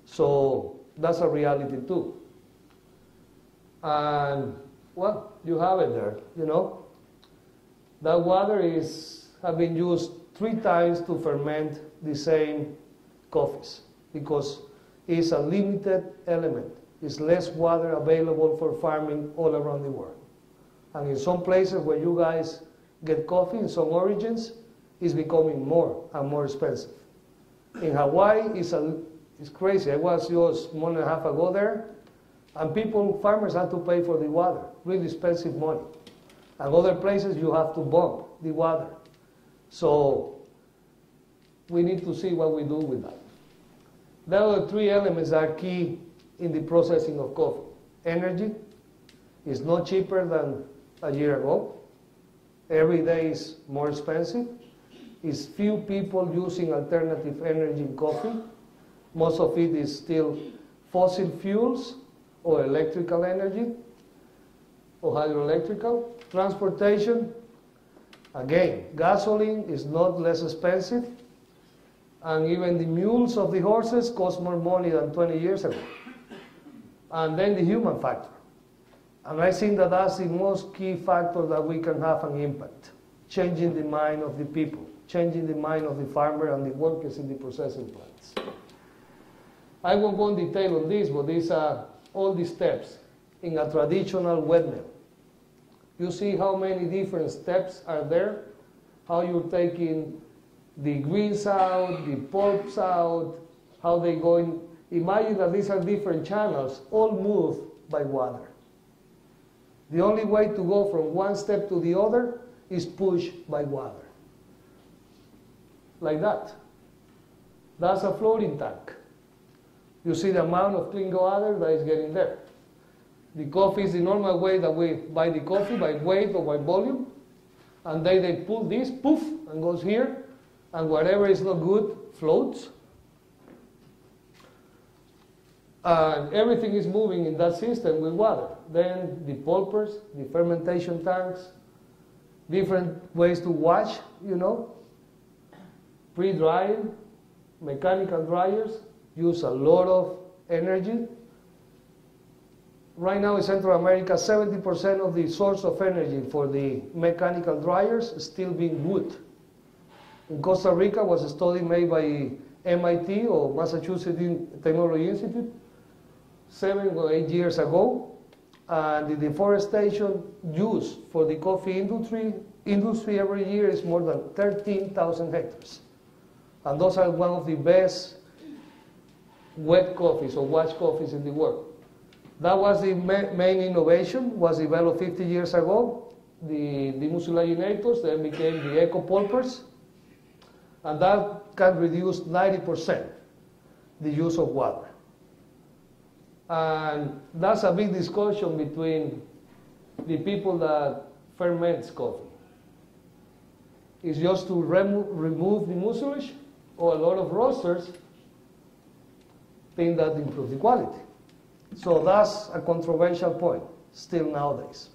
So that's a reality too. And well, you have it there, you know. That water is have been used three times to ferment the same coffees. because it's a limited element. It's less water available for farming all around the world. And in some places where you guys get coffee, in some origins, it's becoming more and more expensive. In Hawaii, it's, a, it's crazy. I was just one and a half ago there, and people, farmers have to pay for the water, really expensive money. And other places, you have to bump the water. So we need to see what we do with that. There are three elements are key in the processing of coffee. Energy is not cheaper than a year ago. Every day is more expensive. Is few people using alternative energy in coffee. Most of it is still fossil fuels or electrical energy or hydroelectrical. Transportation, again, gasoline is not less expensive and even the mules of the horses cost more money than 20 years ago. And then the human factor. And I think that that's the most key factor that we can have an impact, changing the mind of the people, changing the mind of the farmer and the workers in the processing plants. I won't go in detail on this, but these are all the steps in a traditional wet mill. You see how many different steps are there, how you're taking the greens out, the pulps out, how they go in. Imagine that these are different channels, all moved by water. The only way to go from one step to the other is pushed by water. Like that. That's a floating tank. You see the amount of clean water that is getting there. The coffee is the normal way that we buy the coffee, by weight or by volume. And then they pull this, poof, and goes here and whatever is not good floats. And everything is moving in that system with water. Then the pulpers, the fermentation tanks, different ways to wash, you know, pre-drying, mechanical dryers use a lot of energy. Right now in Central America, 70% of the source of energy for the mechanical dryers is still being wood. In Costa Rica was a study made by MIT or Massachusetts Technology Institute seven or eight years ago. And the deforestation use for the coffee industry, industry every year is more than 13,000 hectares. And those are one of the best wet coffees or wash coffees in the world. That was the ma main innovation, was developed 50 years ago. The, the mucilaginators then became the eco pulpers and that can reduce 90% the use of water. And that's a big discussion between the people that ferments coffee. It's just to remo remove the mucilage, or a lot of roasters think that improves the quality. So that's a controversial point still nowadays.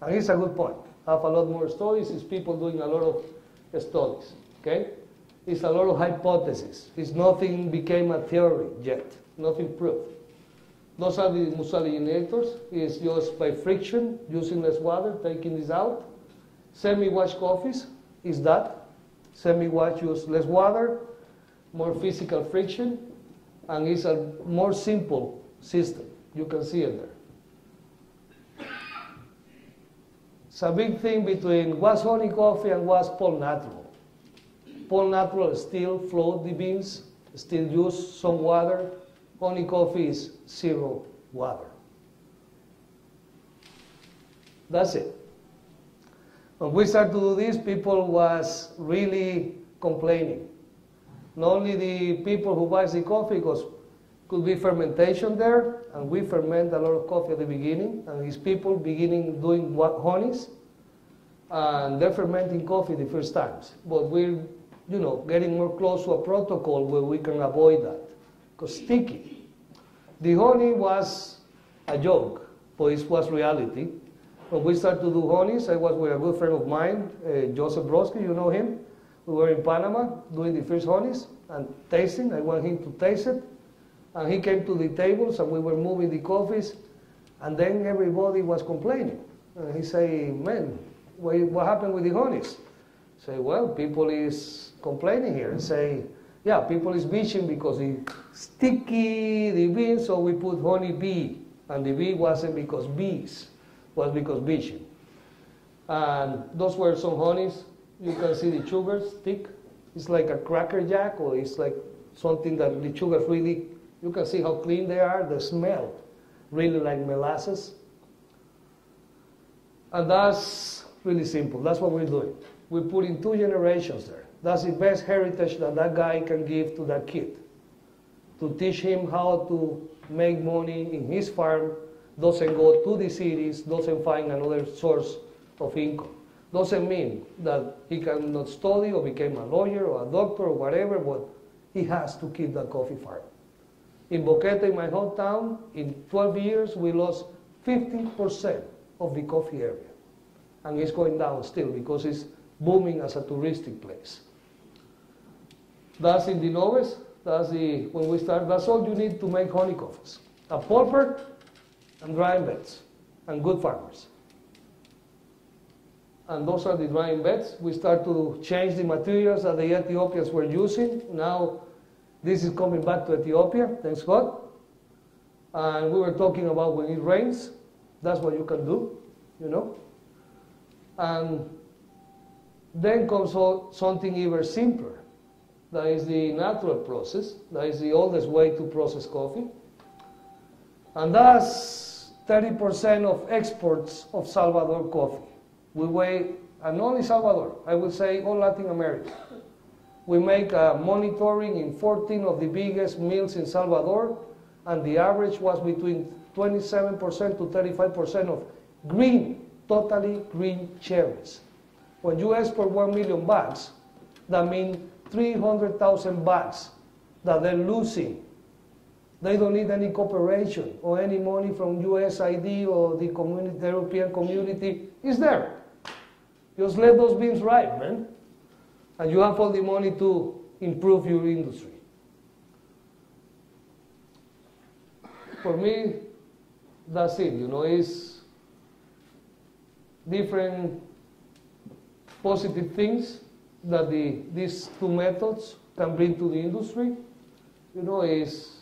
And it's a good point. I have a lot more studies, it's people doing a lot of studies. Okay? It's a lot of hypotheses. It's nothing became a theory yet, nothing proved. Those are the mucilaginators. It's just by friction, using less water, taking this out. Semi-wash coffees is that. Semi-wash use less water, more physical friction, and it's a more simple system. You can see it there. It's a big thing between what's honey coffee and what's pulp natural. Pulp natural still float the beans, still use some water. Honey coffee is zero water. That's it. When we started to do this, people was really complaining. Not only the people who buys the coffee, because could be fermentation there, and we ferment a lot of coffee at the beginning, and these people beginning doing what honeys, and they're fermenting coffee the first times. But we're you know, getting more close to a protocol where we can avoid that. Because sticky. The honey was a joke, but it was reality. When we started to do honeys, I was with a good friend of mine, uh, Joseph Brodsky, you know him. We were in Panama doing the first honeys and tasting. I want him to taste it. And he came to the tables and we were moving the coffees. And then everybody was complaining. And he said, man, what happened with the honeys? Say, well, people is complaining here and say, Yeah, people is bitching because it's sticky, the bean, so we put honey bee. And the bee wasn't because bees, was because bitching. And those were some honeys. You can see the sugars thick. It's like a cracker jack, or it's like something that the sugars really, you can see how clean they are. The smell, really like molasses. And that's really simple. That's what we're doing. We're putting two generations there. That's the best heritage that that guy can give to that kid. To teach him how to make money in his farm, doesn't go to the cities, doesn't find another source of income. Doesn't mean that he cannot study or become a lawyer or a doctor or whatever, but he has to keep that coffee farm. In Boquete, in my hometown, in 12 years, we lost 50% of the coffee area. And it's going down still because it's booming as a touristic place. That's in the Noves. That's the, when we start, that's all you need to make honey coffees. A pulper and drying beds and good farmers. And those are the drying beds. We start to change the materials that the Ethiopians were using. Now this is coming back to Ethiopia, thanks God. And we were talking about when it rains, that's what you can do, you know. And then comes something even simpler. That is the natural process. That is the oldest way to process coffee. And that's 30% of exports of Salvador coffee. We weigh, and only Salvador, I would say all Latin America. We make a monitoring in 14 of the biggest mills in Salvador, and the average was between 27% to 35% of green, totally green cherries. When you export 1 million bags, that means 300,000 bags that they're losing. They don't need any cooperation or any money from USAID or the, community, the European community. It's there. Just let those beans ripe, man. And you have all the money to improve your industry. For me, that's it. You know, it's different positive things that the, these two methods can bring to the industry. You know, is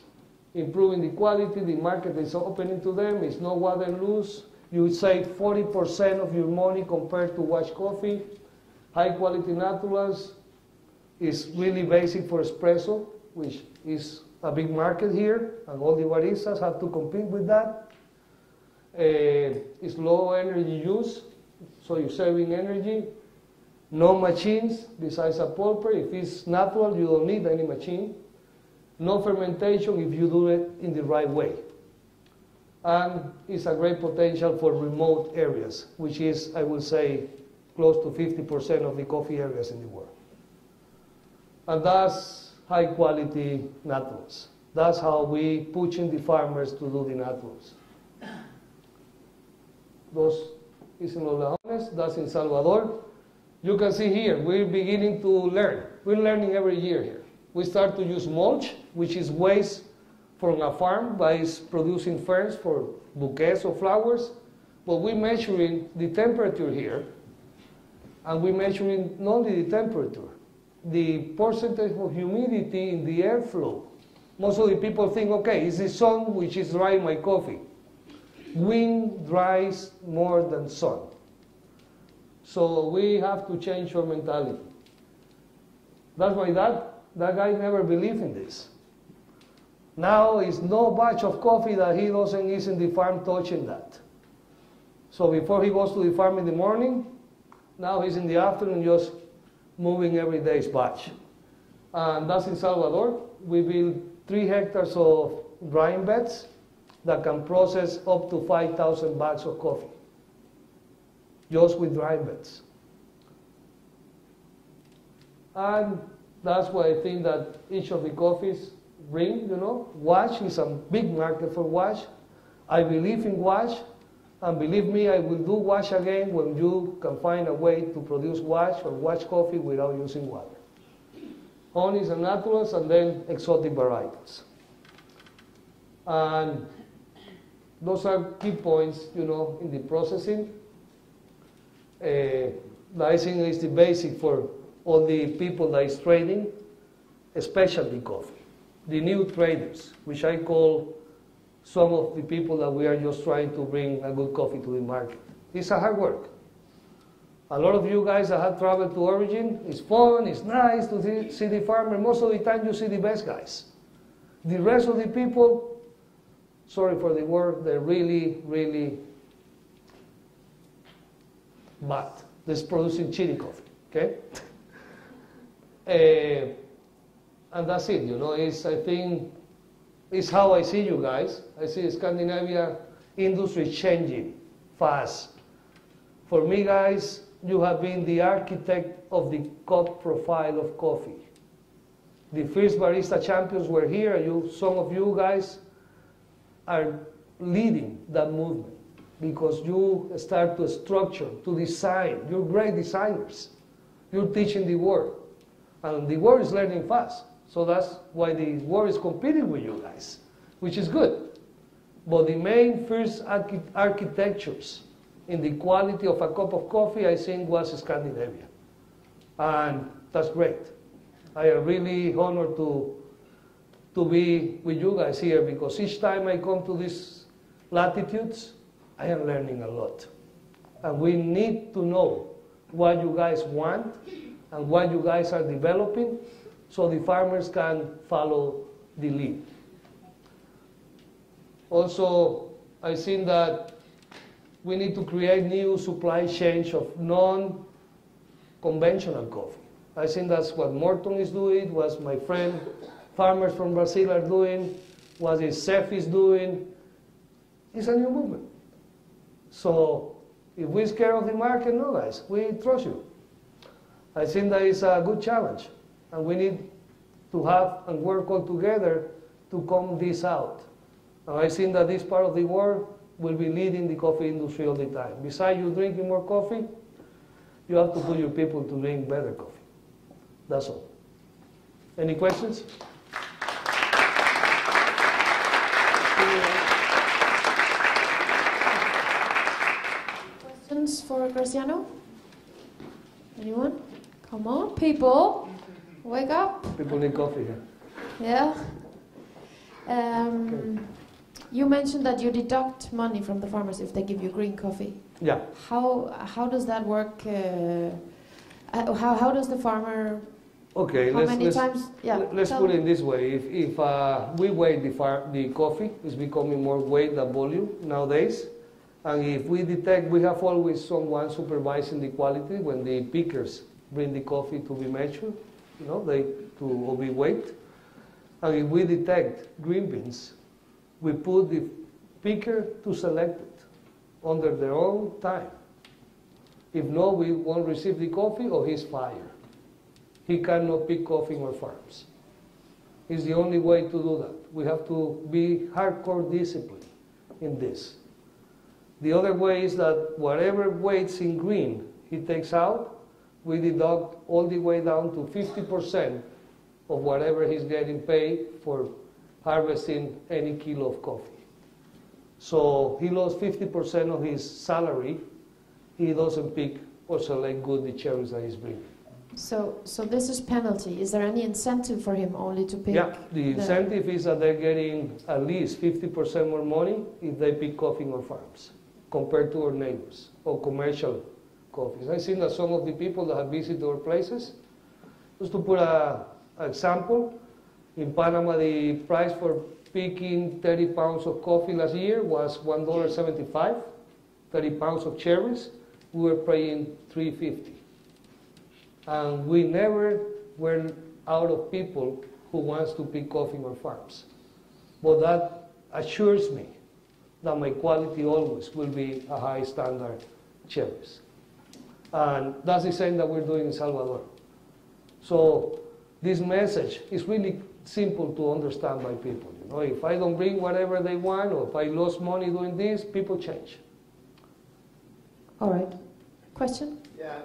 improving the quality, the market is opening to them, it's no water loose. You save 40% of your money compared to wash coffee. High quality naturals is really basic for espresso, which is a big market here, and all the baristas have to compete with that. Uh, it's low energy use, so you're saving energy. No machines besides a pulper. If it's natural, you don't need any machine. No fermentation if you do it in the right way. And it's a great potential for remote areas, which is, I would say, close to 50% of the coffee areas in the world. And that's high quality naturals. That's how we pushing the farmers to do the naturals. Those is in Los Leones, that's in Salvador. You can see here, we're beginning to learn. We're learning every year here. We start to use mulch, which is waste from a farm by producing ferns for bouquets of flowers. But we're measuring the temperature here, and we're measuring not only the temperature, the percentage of humidity in the airflow. Most of the people think, okay, it's the sun which is drying my coffee. Wind dries more than sun. So we have to change our mentality. That's why that, that guy never believed in this. Now is no batch of coffee that he doesn't is in the farm touching that. So before he goes to the farm in the morning, now he's in the afternoon just moving every day's batch. And that's in Salvador. We build three hectares of drying beds that can process up to 5,000 bags of coffee, just with drying beds. And that's why I think that each of the coffees bring, you know. Wash is a big market for wash. I believe in wash, and believe me, I will do wash again when you can find a way to produce wash or wash coffee without using water. Honeys and naturals, and then exotic varieties. And those are key points, you know, in the processing. Uh, the is the basic for all the people that is trading. especially coffee, the new traders, which I call some of the people that we are just trying to bring a good coffee to the market. It's a hard work. A lot of you guys that have traveled to Origin, it's fun, it's nice to see, the farmer. Most of the time, you see the best guys. The rest of the people, sorry for the word, they're really, really bad. They're producing chili coffee, okay? Uh, and that's it, you know. It's, I think, it's how I see you guys. I see Scandinavia industry changing fast. For me, guys, you have been the architect of the cup profile of coffee. The first barista champions were here. You, some of you guys are leading that movement because you start to structure, to design. You're great designers. You're teaching the world. And the world is learning fast. So that's why the world is competing with you guys, which is good. But the main first archi- architectures in the quality of a cup of coffee, I think, was Scandinavia. And that's great. I am really honored to, to be with you guys here because each time I come to these latitudes, I am learning a lot. And we need to know what you guys want and what you guys are developing so the farmers can follow the lead. Also, I think that we need to create new supply chains of non-conventional coffee. I think that's what Morten is doing, what my friend farmers from Brazil are doing, what the CEF is doing. It's a new movement. So if we scare off the market, no guys, we trust you. I think that is a good challenge. And we need to have and work all together to come this out. And I think that this part of the world will be leading the coffee industry all the time. Besides you drinking more coffee, you have to put your people to drink better coffee. That's all. Any questions? Questions for Graciano? Anyone? Come on, people. Wake up. People need coffee here. Yeah. Um, you mentioned that you deduct money from the farmers if they give you green coffee. Yeah. How how does that work? Uh, uh, how how does the farmer? Okay, how let's, many let's, times? Yeah. let's put it in this way. If, if uh, we weigh the, far, the coffee, it's becoming more weight than volume nowadays. And if we detect, we have always someone supervising the quality when the pickers bring the coffee to be measured, you know, they to weighed. And if we detect green beans, we put the picker to select it under their own time. If not, we won't receive the coffee or he's fired. He cannot pick coffee in our farms. It's the only way to do that. We have to be hardcore discipline in this. The other way is that whatever weights in green he takes out, we deduct all the way down to 50% of whatever he's getting paid for harvesting any kilo of coffee. So he lost 50% of his salary. He doesn't pick or select good the cherries that he's bringing. So so this is penalty. Is there any incentive for him only to pick? Yeah, the incentive is that they're getting at least 50% more money if they pick coffee our farms compared to our neighbors or commercial coffees. I've seen that some of the people that have visited our places, just to put a, an example, in Panama the price for picking 30 pounds of coffee last year was $1.75, 30 pounds of cherries, we were paying 350 and we never were out of people who wants to pick coffee our farms. But that assures me that my quality always will be a high standard cherries. And that's the same that we're doing in Salvador. So this message is really simple to understand by people. You know, if I don't bring whatever they want, or if I lost money doing this, people change. All right. Question? Yeah.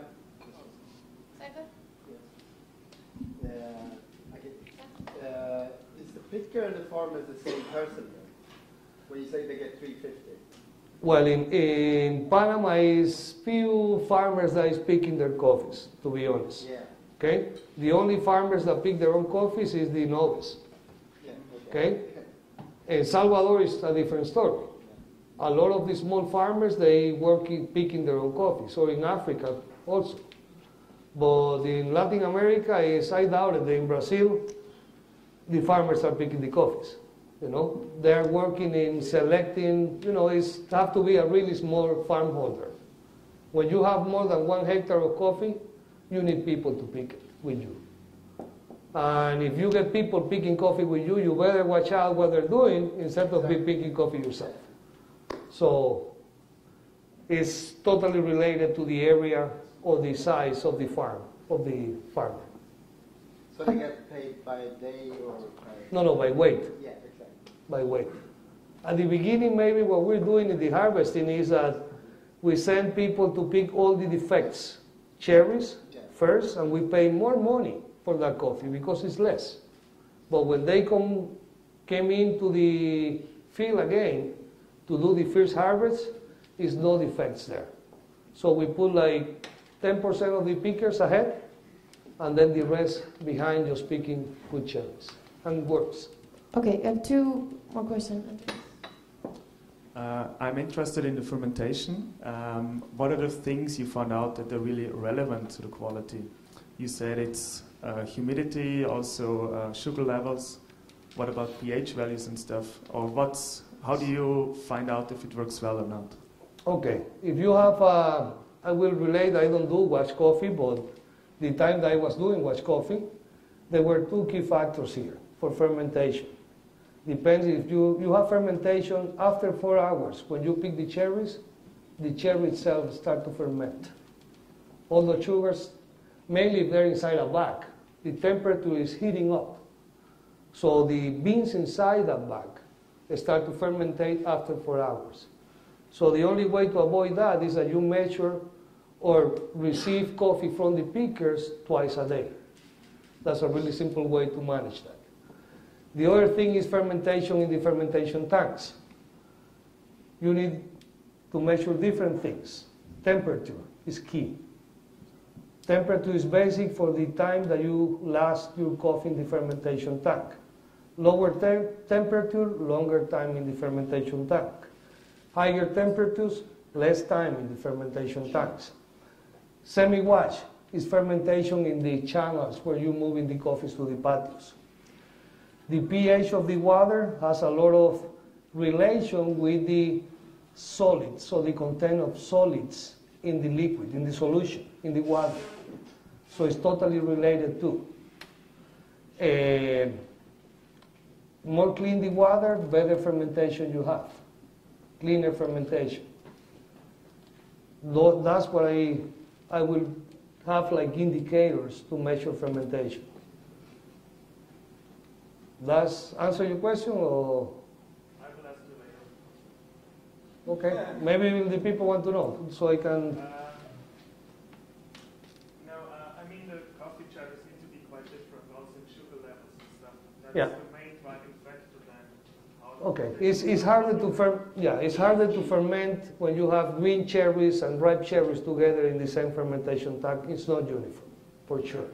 Second. Uh, okay. Uh, is the picker and the farmer the same person? When you say they get 350? Well, in, in Panama is few farmers that is picking their coffees, to be honest. Yeah. Okay? The only farmers that pick their own coffees is the novice. Yeah, Okay? El Salvador is a different story. A lot of the small farmers, they work in picking their own coffee. So in Africa also. But in Latin America, is I doubt it. In Brazil, the farmers are picking the coffees. You know, they're working in selecting. You know, it's have to be a really small farm holder. When you have more than one hectare of coffee, you need people to pick it with you. And if you get people picking coffee with you, you better watch out what they're doing instead of be picking coffee yourself. So it's totally related to the area or the size of the farm, of the farmer. So they get paid by day or by, No, no, by weight. By weight. At the beginning, maybe what we're doing in the harvesting is that we send people to pick all the defects, cherries first, and we pay more money for that coffee because it's less. But when they come, came into the field again to do the first harvest, is no defects there. So we put like 10% of the pickers ahead, and then the rest behind just picking good cherries. And works. Okay, I have two more questions. Uh, I'm interested in the fermentation. Um, what are the things you found out that are really relevant to the quality? You said it's uh, humidity, also uh, sugar levels. What about pH values and stuff? Or what's how do you find out if it works well or not? Okay, if you have, uh, I will relate, I don't do watch coffee, but the time that I was doing watch coffee, there were two key factors here for fermentation. Depends if you, you have fermentation after four hours, when you pick the cherries, the cherry itself start to ferment. All the sugars, mainly if they're inside a bag, the temperature is heating up. So the beans inside that bag start to fermentate after four hours. So the only way to avoid that is that you measure or receive coffee from the pickers twice a day. That's a really simple way to manage that. The other thing is fermentation in the fermentation tanks. You need to measure different things. Temperature is key. Temperature is basic for the time that you last your coffee in the fermentation tank. Lower te- temperature, longer time in the fermentation tank. Higher temperatures, less time in the fermentation tanks. Semi-wash is fermentation in the channels where you're moving the coffees to the patios. The pH of the water has a lot of relation with the solids, so the content of solids in the liquid, in the solution, in the water. So it's totally related to. Uh, more clean the water, better fermentation you have. Cleaner fermentation. That's what I, I will have like indicators to measure fermentation. Does answer your question or? I will ask you later. Okay, maybe the people want to know, so I can, Uh, no, uh, I mean the coffee cherries seem to be quite different, also in sugar levels and stuff. That's Yeah. the main driving factor then. Okay. It's, it's harder to fer, yeah, it's harder to ferment when you have green cherries and ripe cherries together in the same fermentation tank. It's not uniform, for sure.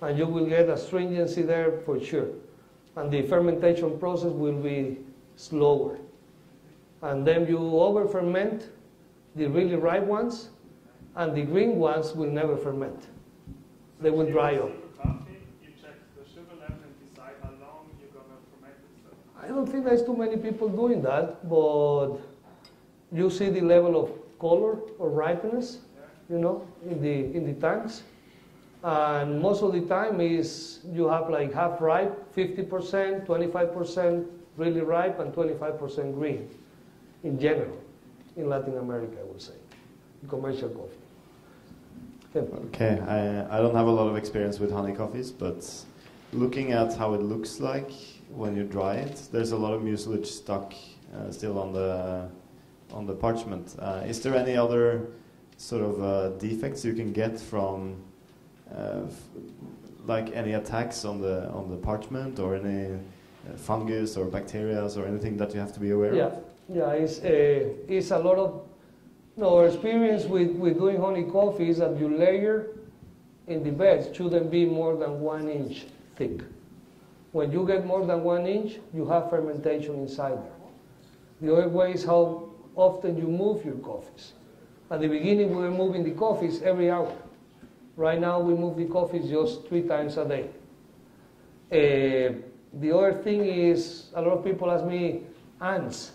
And you will get astringency there for sure. And the fermentation process will be slower. And then you over ferment the really ripe ones, and the green ones will never ferment. They will dry up. I don't think there's too many people doing that, but you see the level of color or ripeness, you know, in the in the tanks. And most of the time is you have like half ripe, 50%, 25% really ripe, and 25% green in general in Latin America, I would say, commercial coffee. Okay. I, I don't have a lot of experience with honey coffees, but looking at how it looks like when you dry it, there's a lot of mucilage stuck uh, still on the on the parchment. Uh, is there any other sort of uh, defects you can get from, like any attacks on the on the parchment or any uh, fungus or bacteria or anything that you have to be aware Yeah, of? yeah, it's, uh, it's a lot of. No, our experience with, with doing honey coffee is that you layer in the beds shouldn't be more than one inch thick. When you get more than one inch, you have fermentation inside there. The other way is how often you move your coffees. At the beginning, we were moving the coffees every hour. Right now, we move the coffees just three times a day. Uh, the other thing is, a lot of people ask me, ants.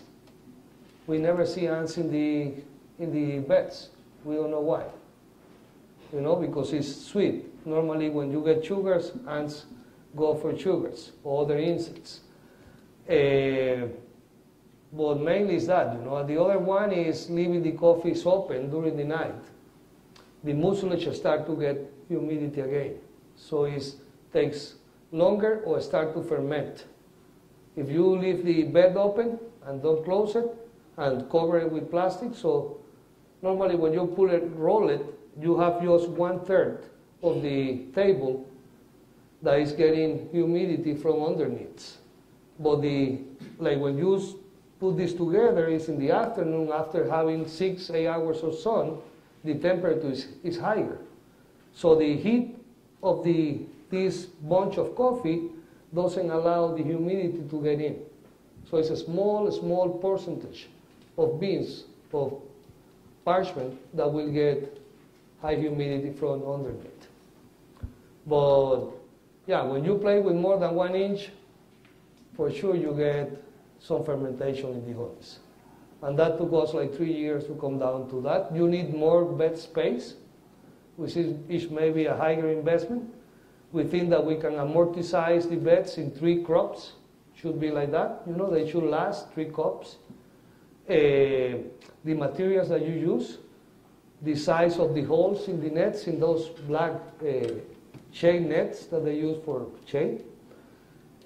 We never see ants in the, in the beds. We don't know why. You know, because it's sweet. Normally, when you get sugars, ants go for sugars or other insects. Uh, but mainly is that, you know. The other one is leaving the coffees open during the night. The mucilage start to get humidity again. So it takes longer or start to ferment. If you leave the bed open and don't close it and cover it with plastic, so normally when you pull it, roll it, you have just one third of the table that is getting humidity from underneath. But the like when you put this together is in the afternoon after having six, eight hours of sun, the temperature is, is higher. So the heat of the this bunch of coffee doesn't allow the humidity to get in. So it's a small, small percentage of beans of parchment that will get high humidity from underneath. But yeah, when you play with more than one inch, for sure you get some fermentation in the honeys. And that took us like three years to come down to that. You need more bed space, which is, is maybe a higher investment. We think that we can amortize the beds in three crops. Should be like that. You know, they should last three crops. Uh, the materials that you use, the size of the holes in the nets, in those black uh, shade nets that they use for chain.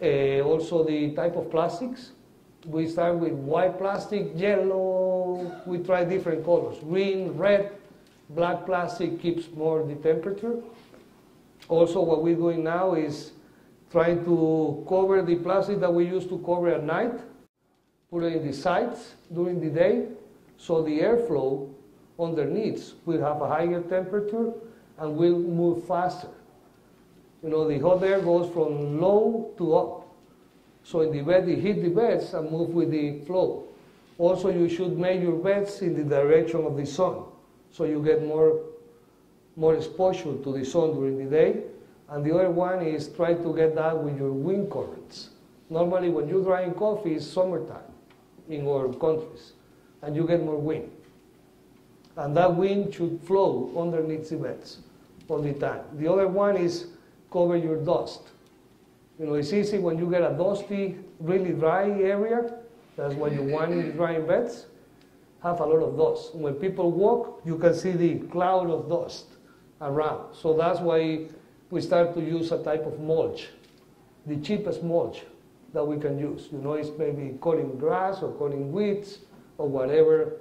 Uh, also the type of plastics. We start with white plastic, yellow, we try different colors. Green, red, black plastic keeps more the temperature. Also what we're doing now is trying to cover the plastic that we used to cover at night, put it in the sides during the day, so the airflow underneath will have a higher temperature and will move faster. You know, the hot air goes from low to up. So in the bed, you hit the beds and move with the flow. Also, you should make your beds in the direction of the sun, so you get more, more exposure to the sun during the day. And the other one is try to get that with your wind currents. Normally, when you're drying coffee, it's summertime in our countries, and you get more wind. And that wind should flow underneath the beds all the time. The other one is cover your dust. You know, it's easy when you get a dusty, really dry area. That's what you want in drying beds. Have a lot of dust. When people walk, you can see the cloud of dust around. So that's why we start to use a type of mulch, the cheapest mulch that we can use. You know, it's maybe cutting grass or cutting weeds or whatever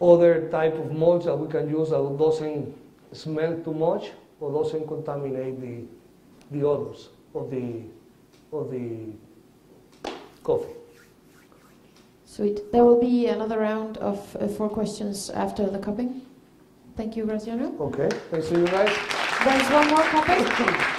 other type of mulch that we can use that doesn't smell too much or doesn't contaminate the, the odors of the, of the coffee. Sweet. There will be another round of uh, four questions after the cupping. Thank you, Graciano. Okay, thanks to you guys. There's one more cupping.